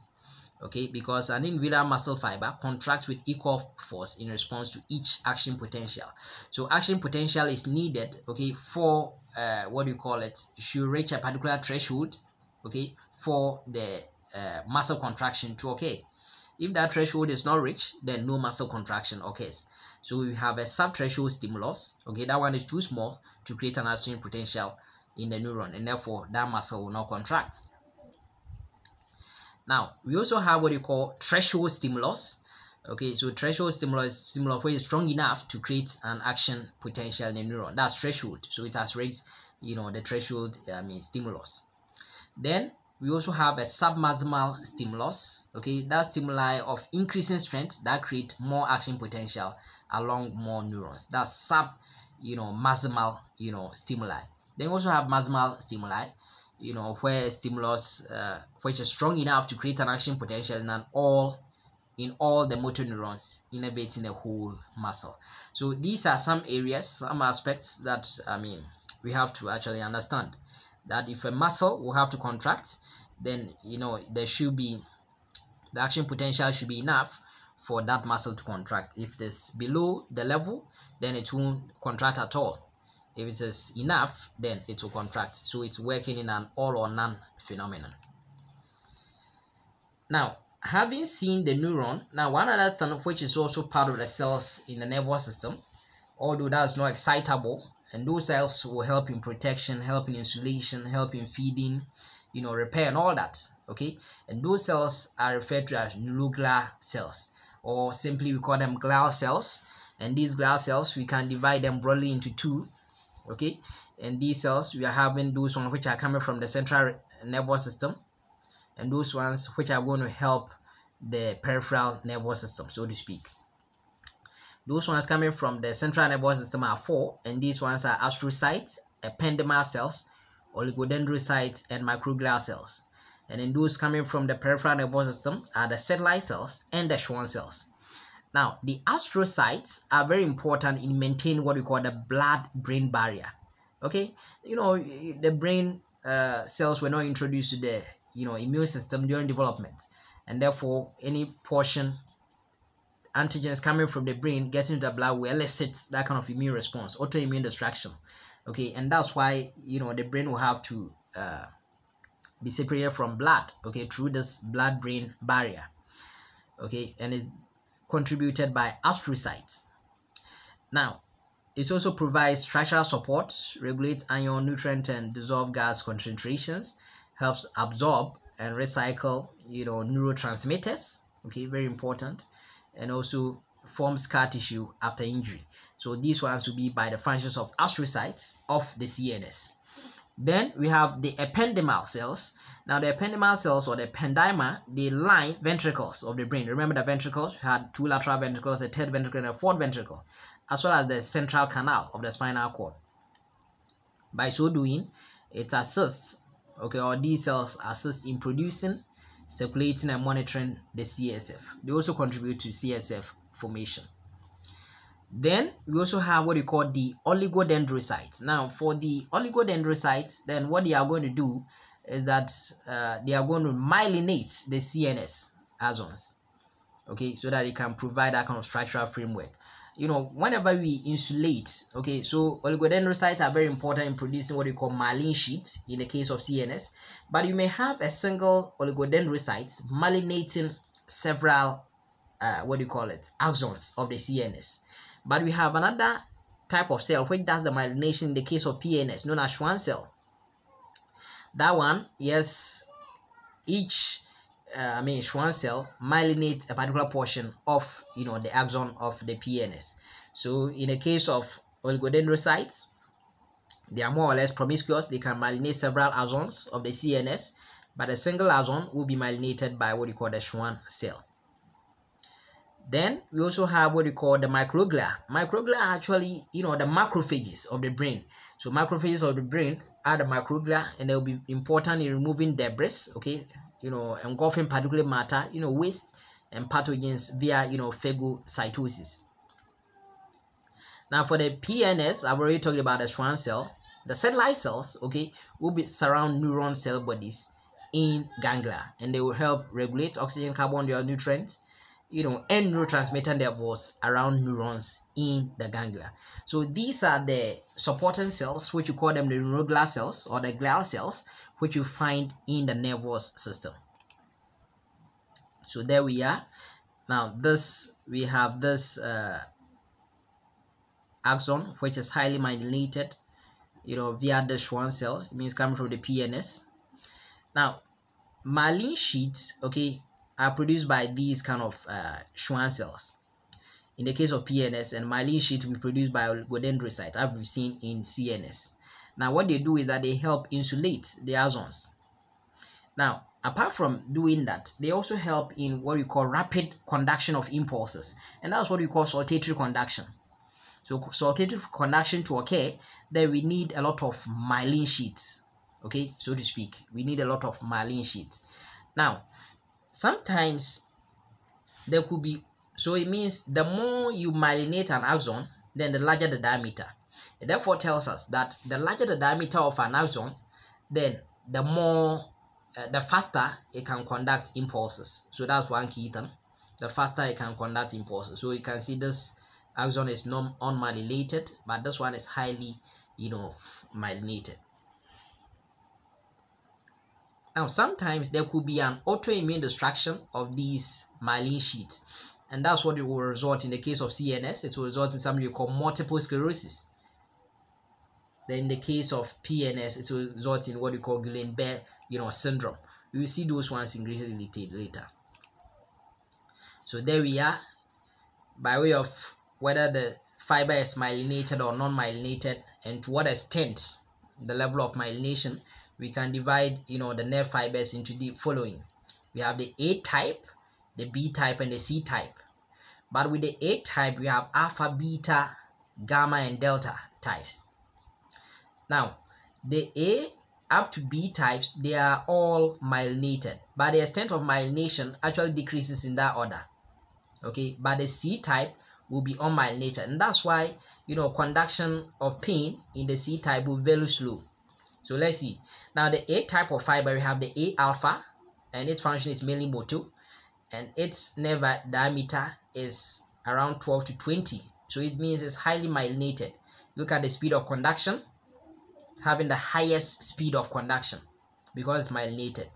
okay because an individual muscle fiber contracts with equal force in response to each action potential. So action potential is needed okay for uh, what do you call it? Should reach a particular threshold okay for the uh, muscle contraction to okay if that threshold is not reached then no muscle contraction occurs. So we have a sub-threshold stimulus okay that one is too small to create an action potential in the neuron and therefore that muscle will not contract now, we also have what you call threshold stimulus. Okay, so threshold stimulus stimulus is strong enough to create an action potential in the neuron. That's threshold. So it has reached, you know, the threshold I mean stimulus. Then we also have a submaximal stimulus. Okay, that stimuli of increasing strength that create more action potential along more neurons. That's sub, you know, maximal, you know, stimuli. Then we also have maximal stimuli you know, where stimulus uh, which is strong enough to create an action potential in an all in all the motor neurons innervating the whole muscle. So these are some areas, some aspects that I mean we have to actually understand that if a muscle will have to contract, then you know there should be the action potential should be enough for that muscle to contract. If it's below the level, then it won't contract at all if it is enough then it will contract. So it's working in an all or none phenomenon. Now having seen the neuron now one other thing which is also part of the cells in the nervous system although that's not excitable and those cells will help in protection help in insulation help in feeding you know repair and all that okay? And those cells are referred to as neuroglial cells or simply we call them glial cells. And these glial cells we can divide them broadly into two okay? And these cells we are having those ones which are coming from the central nervous system and those ones which are going to help the peripheral nervous system so to speak. Those ones coming from the central nervous system are four and these ones are astrocytes ependymal cells oligodendrocytes and microglial cells. And then those coming from the peripheral nervous system are the satellite cells and the Schwann cells now, the astrocytes are very important in maintaining what we call the blood-brain barrier. Okay, you know, the brain uh, cells were not introduced to the you know immune system during development, and therefore any portion antigens coming from the brain getting into the blood will elicit that kind of immune response, autoimmune destruction. Okay, and that's why you know the brain will have to uh, be separated from blood. Okay, through this blood-brain barrier. Okay, and it's contributed by astrocytes. Now, it also provides structural support, regulates ion, nutrient, and dissolved gas concentrations, helps absorb and recycle, you know, neurotransmitters. Okay, very important, and also forms scar tissue after injury. So these ones will be by the functions of astrocytes of the CNS. Then we have the ependymal cells. Now the ependymal cells or the ependyma, they line ventricles of the brain. Remember the ventricles had two lateral ventricles, a third ventricle, and a fourth ventricle, as well as the central canal of the spinal cord. By so doing, it assists, okay, or these cells assist in producing, circulating, and monitoring the CSF. They also contribute to CSF formation. Then we also have what we call the oligodendrocytes. Now, for the oligodendrocytes, then what they are going to do is that uh, they are going to myelinate the CNS axons, okay, so that it can provide that kind of structural framework. You know, whenever we insulate, okay, so oligodendrocytes are very important in producing what we call myelin sheet in the case of CNS, but you may have a single oligodendrocyte myelinating several, uh, what do you call it, axons of the CNS. But we have another type of cell which does the myelination in the case of PNS, known as Schwann cell. That one, yes, each uh, I mean Schwann cell myelinate a particular portion of you know the axon of the PNS. So in the case of oligodendrocytes, they are more or less promiscuous. They can myelinate several axons of the CNS, but a single axon will be myelinated by what you call the Schwann cell. Then we also have what we call the microglia. Microglia are actually, you know, the macrophages of the brain. So macrophages of the brain are the microglia and they'll be important in removing debris, okay, you know, engulfing particulate matter, you know, waste and pathogens via, you know, phagocytosis. Now for the PNS, I've already talked about the Schwann cell. The satellite cells, okay, will be surround neuron cell bodies in ganglia and they will help regulate oxygen carbon dioxide, nutrients you know and neurotransmitter levels around neurons in the ganglia. So these are the supporting cells which you call them the neuroglial cells or the glial cells which you find in the nervous system. So there we are. Now this we have this uh, axon which is highly myelinated you know via the Schwann cell. It means coming from the PNS now myelin sheets okay are produced by these kind of uh, Schwann cells. In the case of PNS and myelin sheets will be produced by oligodendrocytes as we've seen in CNS now what they do is that they help insulate the axons now apart from doing that they also help in what we call rapid conduction of impulses and that's what we call saltatory conduction. So saltatory conduction to occur then we need a lot of myelin sheets okay so to speak. We need a lot of myelin sheets. Now sometimes there could be so it means the more you myelinate an axon then the larger the diameter it therefore tells us that the larger the diameter of an axon then the more uh, the faster it can conduct impulses. So that's one key thing. The faster it can conduct impulses. So you can see this axon is non unmyelinated, but this one is highly, you know, myelinated. Now, sometimes there could be an autoimmune destruction of these myelin sheets, and that's what it will result in the case of CNS. It will result in something you call multiple sclerosis. Then in the case of PNS, it will result in what we call Guillain-Barré, you know, syndrome. We will see those ones in greater detail later. So there we are, by way of whether the fiber is myelinated or non-myelinated, and to what extent the level of myelination, we can divide, you know, the nerve fibers into the following. We have the A type, the B type, and the C type. But with the A type, we have alpha, beta, gamma, and delta types. Now, the A up to B types, they are all myelinated, but the extent of myelination actually decreases in that order. Okay, but the C type will be unmyelinated, and that's why you know conduction of pain in the C type will be very slow. So let's see. Now the A type of fiber, we have the A alpha, and its function is mainly motor, and its nerve diameter is around 12 to 20. So it means it's highly myelinated. Look at the speed of conduction having the highest speed of conduction because it's myelinated.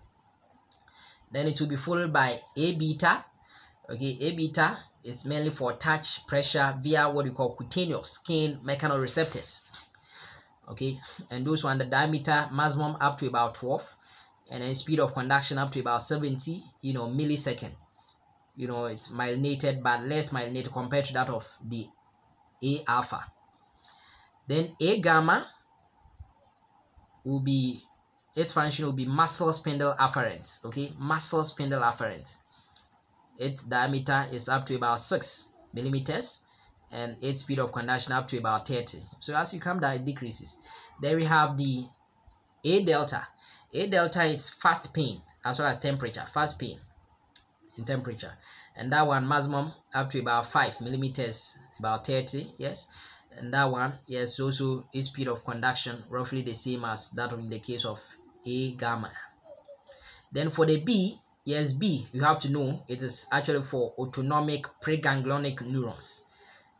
Then it will be followed by A beta. Okay, A beta is mainly for touch pressure via what we call cutaneous skin mechanoreceptors. Okay, and those one the diameter maximum up to about 12 and then speed of conduction up to about 70 you know millisecond. You know it's myelinated but less myelinated compared to that of the a alpha. Then a gamma will be its function will be muscle spindle afferents okay? Muscle spindle afferents. Its diameter is up to about six millimeters and its speed of conduction up to about 30 so as you come down it decreases. Then we have the a delta. A delta is fast pain as well as temperature fast pain in temperature. And that one maximum up to about 5 millimeters about 30 yes? And that one yes also its speed of conduction roughly the same as that in the case of a gamma. Then for the b yes b you have to know it is actually for autonomic preganglionic neurons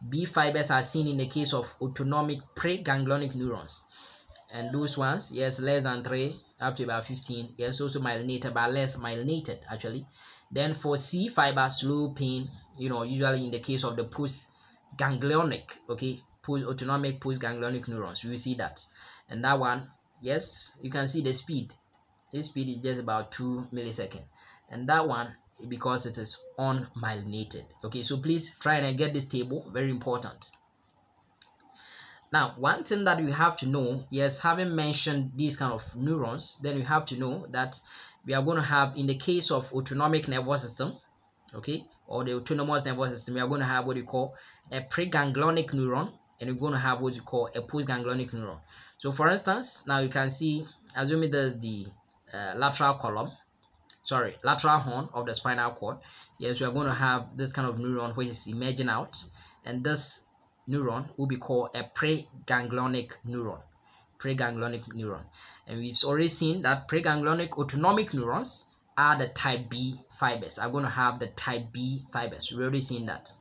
b fibers are seen in the case of autonomic preganglionic neurons and those ones yes less than 3 up to about 15 yes also myelinated but less myelinated actually then for c fiber slow pain you know usually in the case of the post ganglionic okay post autonomic postganglionic neurons. we will see that. And that one, yes, you can see the speed. Its speed is just about 2 milliseconds. And that one, because it is unmyelinated. Okay, so please try and get this table. Very important. Now, one thing that we have to know, yes, having mentioned these kind of neurons, then we have to know that we are going to have, in the case of autonomic nervous system, okay, or the autonomous nervous system, we are going to have what we call a preganglionic neuron and we're going to have what you call a postganglionic neuron. So for instance, now you can see, assuming there's the uh, lateral column, sorry, lateral horn of the spinal cord, yes, we are going to have this kind of neuron which is emerging out, and this neuron will be called a preganglionic neuron. preganglionic neuron. And we've already seen that preganglionic autonomic neurons are the type B fibers. I'm going to have the type B fibers. We've already seen that.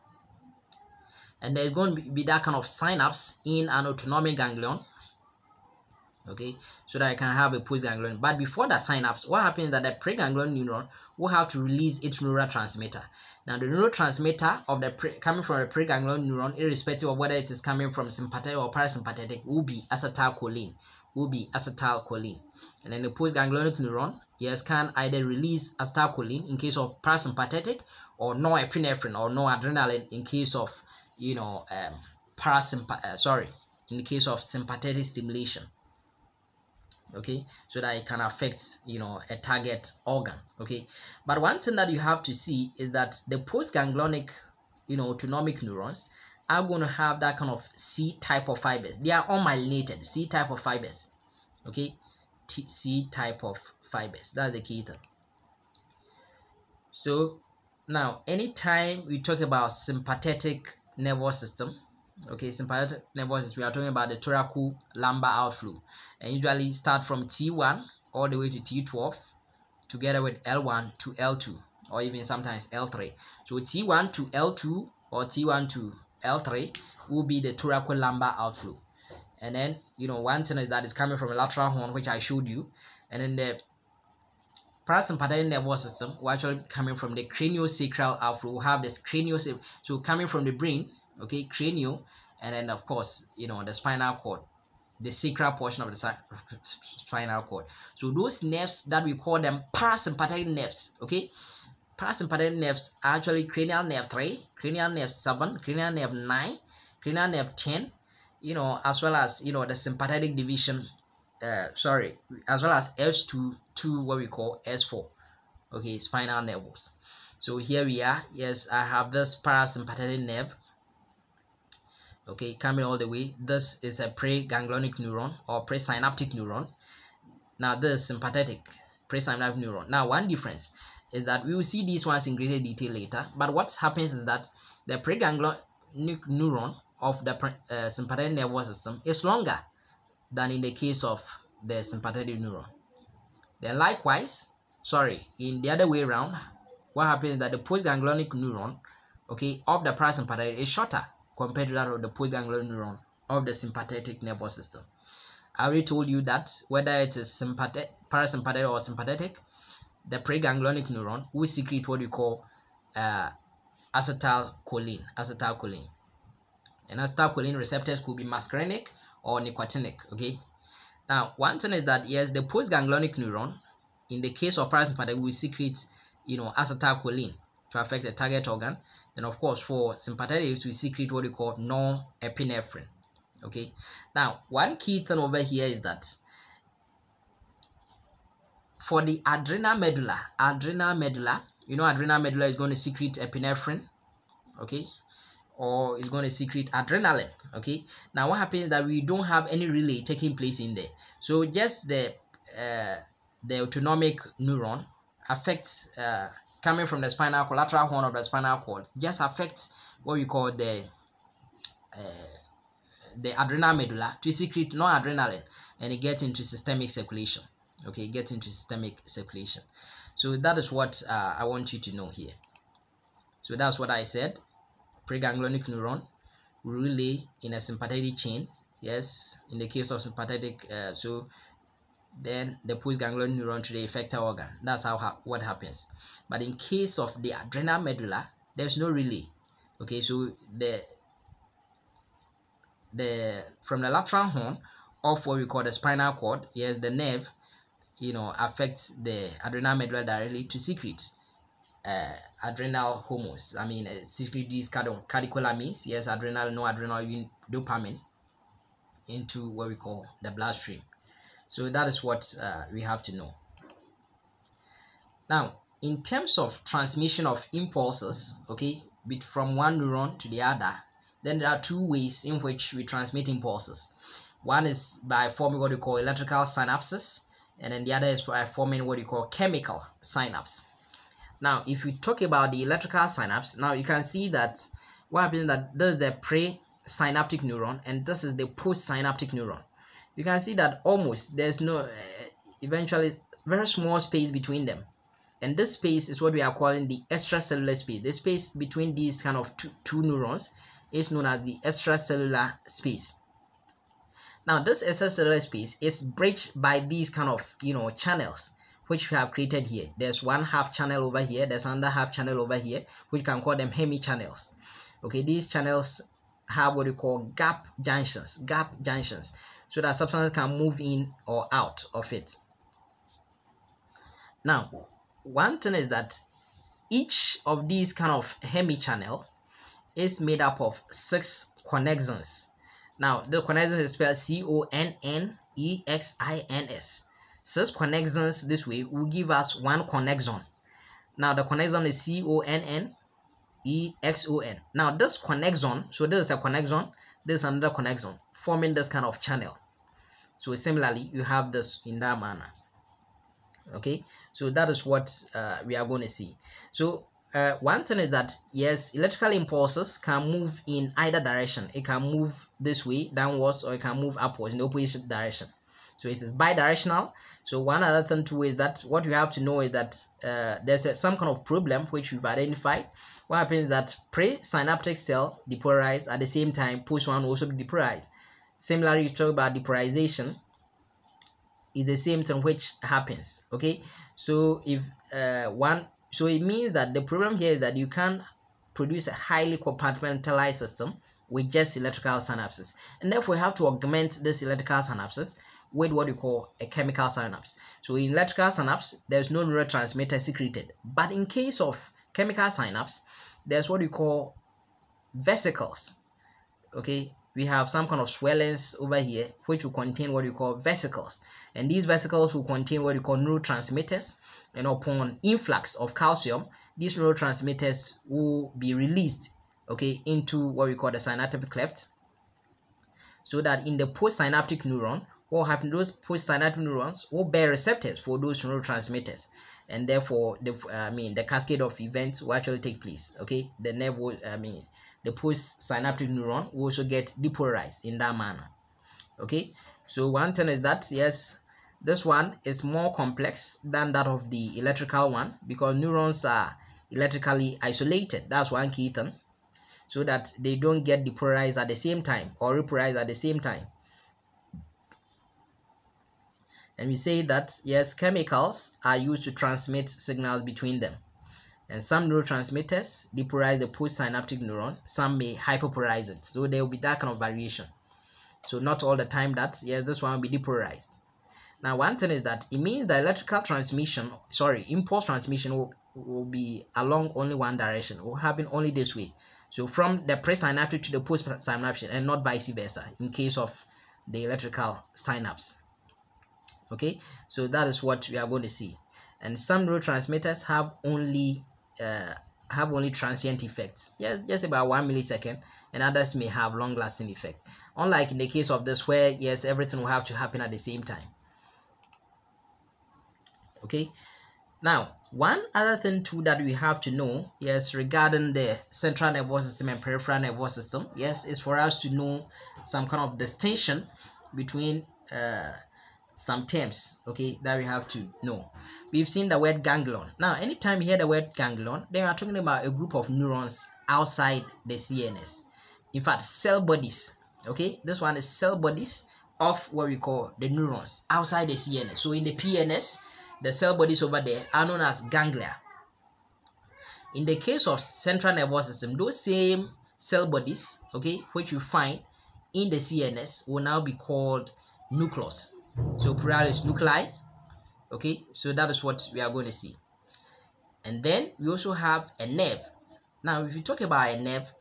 And there's going to be that kind of synapse in an autonomic ganglion. Okay, so that I can have a postganglion. But before the synapse, what happens is that the preganglion neuron will have to release its neurotransmitter. Now, the neurotransmitter of the pre, coming from the preganglion neuron, irrespective of whether it is coming from sympathetic or parasympathetic, will be acetylcholine. Will be acetylcholine. And then the postganglionic neuron, yes, can either release acetylcholine in case of parasympathetic or norepinephrine or noradrenaline in case of, you know, um, parasympath uh, sorry, in the case of sympathetic stimulation okay so that it can affect you know a target organ okay? But one thing that you have to see is that the postganglionic you know autonomic neurons are going to have that kind of c type of fibers. They are unmyelinated c type of fibers okay? T c type of fibers. That's the key thing. So now anytime we talk about sympathetic nervous system okay sympathetic nervous system we are talking about the thoracolumbar outflow and usually start from T1 all the way to T12 together with L1 to L2 or even sometimes L3. So T1 to L2 or T1 to L3 will be the thoracolumbar outflow. And then, you know, one thing is that it's coming from the lateral horn, which I showed you. And then the parasympathetic nervous system will actually coming from the craniosacral outflow. We'll have this craniosacral, so coming from the brain, okay, cranial, and then of course, you know, the spinal cord the sacral portion of the spinal cord. So those nerves that we call them parasympathetic nerves, okay? Parasympathetic nerves are actually cranial nerve 3, cranial nerve 7, cranial nerve 9, cranial nerve 10, you know, as well as, you know, the sympathetic division, uh, sorry, as well as S2 to what we call S4, okay, spinal nerves. So here we are. Yes, I have this parasympathetic nerve okay coming all the way. This is a preganglionic neuron or presynaptic neuron. Now this sympathetic presynaptic neuron. Now one difference is that we will see these ones in greater detail later but what happens is that the preganglionic neuron of the uh, sympathetic nervous system is longer than in the case of the sympathetic neuron. Then likewise sorry in the other way around what happens is that the postganglionic neuron okay of the parasympathetic is shorter compared to that of the postganglion neuron of the sympathetic nervous system. I already told you that whether it is sympathetic, parasympathetic or sympathetic, the preganglionic neuron will secrete what we call uh, acetylcholine. Acetylcholine. And acetylcholine receptors could be muscarinic or nicotinic. Okay. Now, one thing is that yes, the postganglionic neuron, in the case of parasympathetic, will secrete, you know, acetylcholine to affect the target organ. Then of course for sympathetics we secrete what we call norepinephrine. Okay. Now one key thing over here is that for the adrenal medulla, adrenal medulla, you know adrenal medulla is going to secrete epinephrine. Okay. Or is going to secrete adrenaline. Okay. Now what happens is that we don't have any relay taking place in there. So just the uh, the autonomic neuron affects uh, coming from the spinal cord, lateral horn of the spinal cord, just affects what we call the uh, the adrenal medulla to secrete noradrenaline and it gets into systemic circulation. Okay, it gets into systemic circulation. So that is what uh, I want you to know here. So that's what I said. Preganglionic neuron relay in a sympathetic chain. Yes, in the case of sympathetic, uh, so then the postganglion neuron to the effector organ. That's how ha what happens. But in case of the adrenal medulla, there's no relay. Okay, so the the from the lateral horn of what we call the spinal cord, yes, the nerve, you know, affects the adrenal medulla directly to secrete uh, adrenal hormones. I mean, uh, secrete these catecholamines, yes, adrenal, no adrenal, dopamine into what we call the bloodstream. So that is what uh, we have to know. Now, in terms of transmission of impulses, okay, from one neuron to the other, then there are two ways in which we transmit impulses. One is by forming what we call electrical synapses, and then the other is by forming what you call chemical synapse. Now, if we talk about the electrical synapse, now you can see that what happens that this is the pre-synaptic neuron and this is the post-synaptic neuron. You can see that almost there's no uh, eventually very small space between them. And this space is what we are calling the extracellular space. The space between these kind of two, two neurons is known as the extracellular space. Now this extracellular space is bridged by these kind of you know channels which we have created here. There's one half channel over here there's another half channel over here which can call them hemi channels okay these channels have what we call gap junctions gap junctions so that substances can move in or out of it now one thing is that each of these kind of hemi channel is made up of six connexins now the connexin is spelled c-o-n-n-e-x-i-n-s six connexins this way will give us one connexon now the connexon is c-o-n-n E-X-O-N. Now this connexon, so this is a connexon, this is another connexon, forming this kind of channel. So similarly, you have this in that manner. Okay, so that is what uh, we are going to see. So uh, one thing is that yes, electrical impulses can move in either direction. It can move this way, downwards, or it can move upwards in the opposite direction. So it is bidirectional. So one other thing too is that what you have to know is that uh, there's a, some kind of problem which we've identified what happens is that pre-synaptic cell depolarize at the same time post one also be depolarized similarly you talk about depolarization is the same thing which happens okay? So if uh, one so it means that the problem here is that you can produce a highly compartmentalized system with just electrical synapses. And therefore you have to augment this electrical synapses with what you call a chemical synapse. So in electrical synapse there's no neurotransmitter secreted. But in case of chemical synapse, there's what you call vesicles. Okay, we have some kind of swellings over here which will contain what we call vesicles. And these vesicles will contain what we call neurotransmitters. And upon influx of calcium these neurotransmitters will be released okay into what we call the synaptic cleft. So that in the postsynaptic neuron what happens those postsynaptic neurons will bear receptors for those neurotransmitters. And therefore the I mean the cascade of events will actually take place. Okay, the nerve will I mean the post-synaptic neuron will also get depolarized in that manner. Okay, so one thing is that yes, this one is more complex than that of the electrical one because neurons are electrically isolated. That's one key thing. So that they don't get depolarized at the same time or repolarized at the same time and we say that yes chemicals are used to transmit signals between them and some neurotransmitters depolarize the postsynaptic neuron some may hyperpolarize it. So there will be that kind of variation. So not all the time that yes this one will be depolarized. Now one thing is that it means the electrical transmission sorry impulse transmission will, will be along only one direction will happen only this way. So from the presynaptic to the postsynaptic and not vice versa in case of the electrical synapse. Okay? So that is what we are going to see. And some neurotransmitters have only uh, have only transient effects yes just about one millisecond and others may have long lasting effect. Unlike in the case of this where yes everything will have to happen at the same time. Okay? Now one other thing too that we have to know yes regarding the central nervous system and peripheral nervous system yes is for us to know some kind of distinction between uh, some terms okay that we have to know. We've seen the word ganglion now anytime you hear the word ganglion they are talking about a group of neurons outside the cns. In fact cell bodies okay this one is cell bodies of what we call the neurons outside the cns. So in the pns the cell bodies over there are known as ganglia. In the case of central nervous system those same cell bodies okay which you find in the cns will now be called nucleus so plural is nuclei okay? So that is what we are going to see. And then we also have a nerve. Now if you talk about a nerve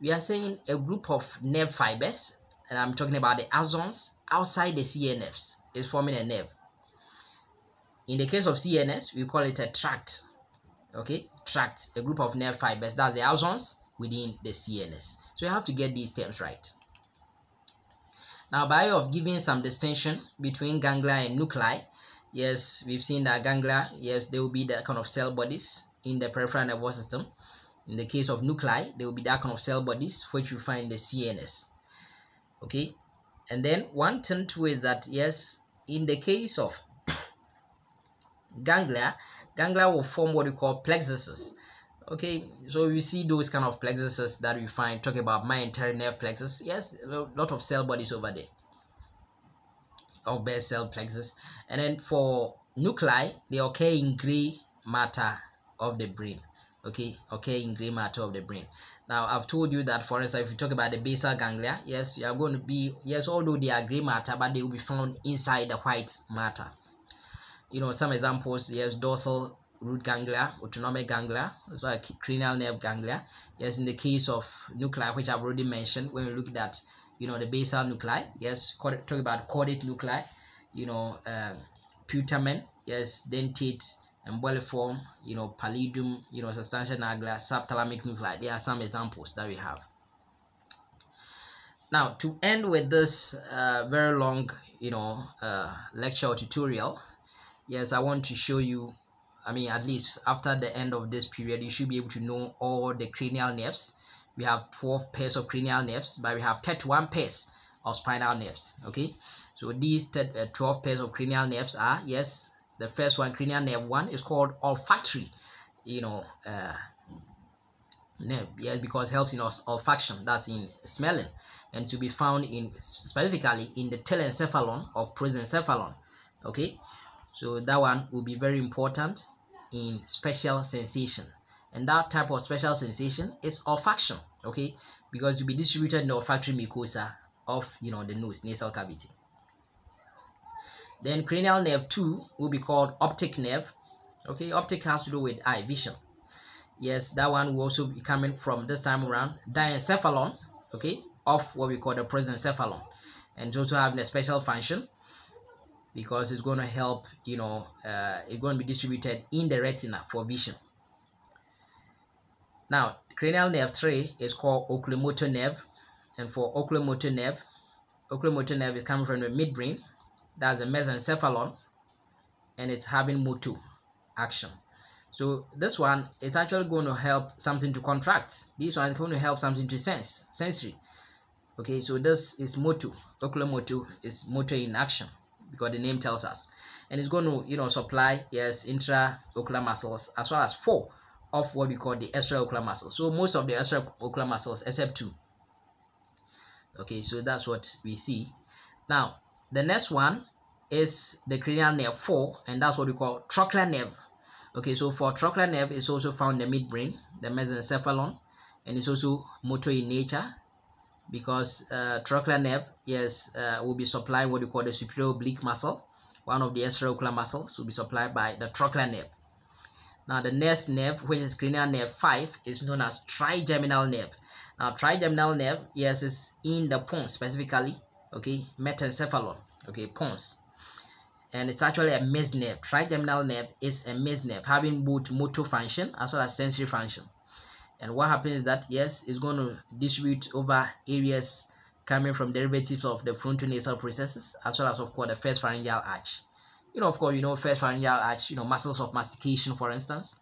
we are saying a group of nerve fibers and i'm talking about the axons outside the cnfs is forming a nerve. In the case of cns we call it a tract okay? Tract a group of nerve fibers. That's the axons within the cns so you have to get these terms right now, by way of giving some distinction between ganglia and nuclei, yes, we've seen that ganglia, yes, they will be the kind of cell bodies in the peripheral nervous system. In the case of nuclei, they will be that kind of cell bodies which we find in the CNS. Okay, and then one thing too is that yes in the case of ganglia ganglia will form what we call plexuses okay so we see those kind of plexuses that we find talking about myenteric nerve plexus. Yes a lot of cell bodies over there of base cell plexus. And then for nuclei they occur in gray matter of the brain. Okay okay in gray matter of the brain. Now i've told you that for instance if you talk about the basal ganglia yes you are going to be yes although they are gray matter but they will be found inside the white matter. You know some examples yes dorsal root ganglia autonomic ganglia as well as cranial nerve ganglia yes in the case of nuclei which i've already mentioned when we look at you know the basal nuclei yes talk about caudate nuclei you know uh, putamen yes dentate emboliform, you know, pallidum, you know, substantia nigra, subthalamic nuclei. There are some examples that we have. Now, to end with this uh, very long, you know, uh, lecture or tutorial, yes, I want to show you, I mean, at least after the end of this period, you should be able to know all the cranial nerves. We have 12 pairs of cranial nerves, but we have 31 pairs of spinal nerves, okay? So these uh, 12 pairs of cranial nerves are, yes, the first one cranial nerve one is called olfactory you know uh, nerve yes because helps in olfaction that's in smelling and to be found in specifically in the telencephalon of prosencephalon okay so that one will be very important in special sensation and that type of special sensation is olfaction okay because to be distributed in the olfactory mucosa of you know the nose nasal cavity then cranial nerve 2 will be called optic nerve. Okay, optic has to do with eye vision. Yes, that one will also be coming from this time around diencephalon, okay, of what we call the prosencephalon. And also having a special function because it's going to help, you know, uh, it's going to be distributed in the retina for vision. Now, cranial nerve 3 is called oculomotor nerve. And for oculomotor nerve, oculomotor nerve is coming from the midbrain that's the mesencephalon and it's having motor action so this one is actually going to help something to contract this one is going to help something to sense sensory okay so this is motor oculomotor is motor in action because the name tells us. And it's going to you know supply yes intraocular muscles as well as four of what we call the extraocular muscles. So most of the extraocular muscles except two. Okay so that's what we see. Now the next one is the cranial nerve 4, and that's what we call trochlear nerve. Okay, so for trochlear nerve, it's also found in the midbrain, the mesencephalon, and it's also motor in nature because uh, trochlear nerve, yes, uh, will be supplying what we call the superior oblique muscle. One of the extraocular muscles will be supplied by the trochlear nerve. Now, the next nerve, which is cranial nerve 5, is known as trigeminal nerve. Now, trigeminal nerve, yes, is in the pons specifically, okay metencephalon okay pons and it's actually a mixed nerve trigeminal nerve is a mixed nerve having both motor function as well as sensory function and what happens is that yes it's going to distribute over areas coming from derivatives of the frontonasal processes as well as of course the first pharyngeal arch. You know of course you know first pharyngeal arch you know muscles of mastication for instance.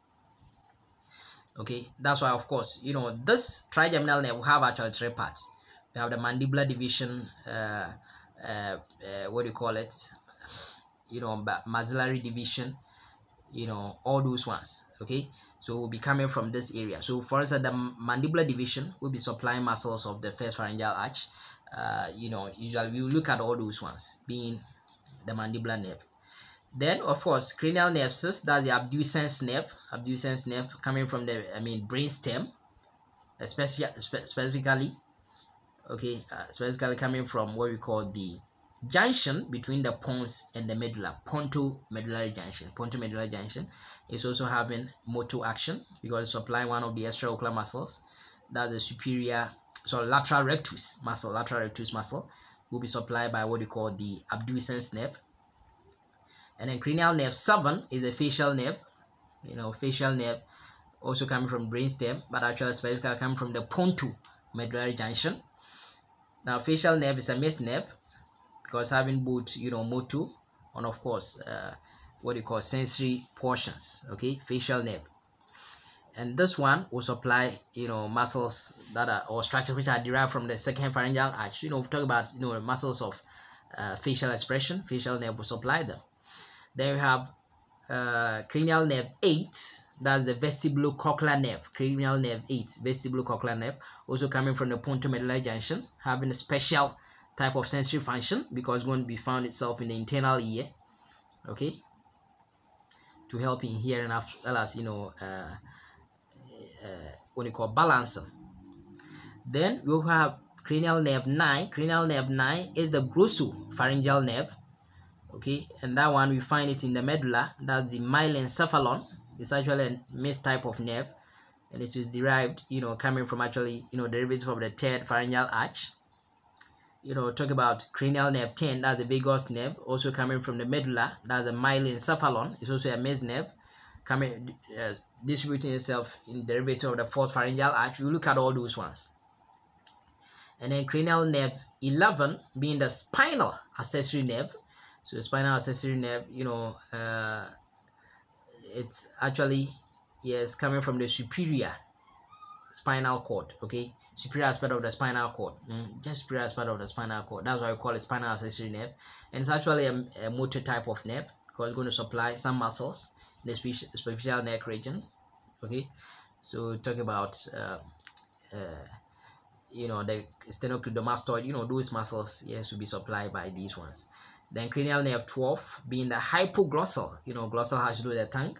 Okay that's why of course you know this trigeminal nerve have actually three parts. We have the mandibular division uh, uh, uh, what do you call it? You know maxillary division you know all those ones okay? So we'll be coming from this area. So for instance the mandibular division will be supplying muscles of the first pharyngeal arch. Uh, you know usually we look at all those ones being the mandibular nerve. Then of course cranial nerves that's the abducens nerve abducens nerve coming from the i mean brain stem especially spe specifically okay uh, specifically coming from what we call the junction between the pons and the medulla. Ponto medullary junction. Ponto medullary junction is also having motor action because supplying one of the extraocular muscles that's the superior so lateral rectus muscle lateral rectus muscle will be supplied by what we call the abducens nerve. And then cranial nerve 7 is a facial nerve you know facial nerve also coming from brainstem but actually specifically coming from the ponto medullary junction. Now facial nerve is a mixed nerve because having both you know motor and of course uh, what you call sensory portions okay facial nerve. And this one will supply you know muscles that are or structures which are derived from the second pharyngeal arch. You know we talk about you know muscles of uh, facial expression facial nerve will supply them. Then we have uh, cranial nerve 8 that's the vestibulocochlear nerve cranial nerve 8 vestibulocochlear nerve also coming from the pontomedullary junction having a special type of sensory function because it's going to be found itself in the internal ear okay to help in hearing as well as you know uh, uh, what you call balancing. Then we have cranial nerve 9. Cranial nerve 9 is the glossopharyngeal nerve. Okay, and that one we find it in the medulla. That's the myelencephalon. It's actually a mixed type of nerve, and it is derived, you know, coming from actually, you know, derivative of the third pharyngeal arch. You know, talk about cranial nerve 10, that's the vagus nerve, also coming from the medulla, that's the myelin myelencephalon. It's also a mixed nerve, coming uh, distributing itself in derivative of the fourth pharyngeal arch. We look at all those ones. And then cranial nerve 11 being the spinal accessory nerve. So the spinal accessory nerve, you know, uh, it's actually, yes, coming from the superior spinal cord, okay? Superior aspect of the spinal cord, mm, just superior aspect of the spinal cord. That's why we call it spinal accessory nerve. And it's actually a, a motor type of nerve because it's going to supply some muscles the superficial neck region okay so talk about uh, uh, you know the sternocleidomastoid you know those muscles yes will be supplied by these ones then cranial nerve 12 being the hypoglossal you know glossal has to do with the tongue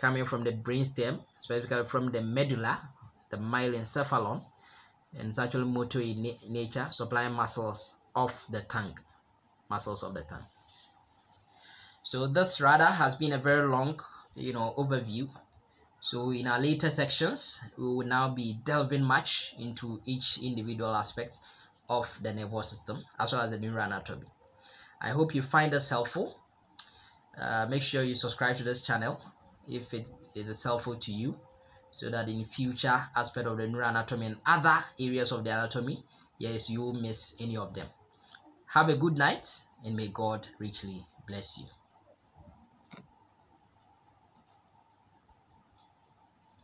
coming from the brainstem specifically from the medulla the myelencephalon and it's actually motor in na nature supplying muscles of the tongue muscles of the tongue. So this rather has been a very long you know overview. So in our later sections we will now be delving much into each individual aspect of the nervous system as well as the neuroanatomy i hope you find this helpful. Uh, make sure you subscribe to this channel if it is helpful to you so that in future aspect of the neuroanatomy and other areas of the anatomy yes you will miss any of them. Have a good night and may god richly bless you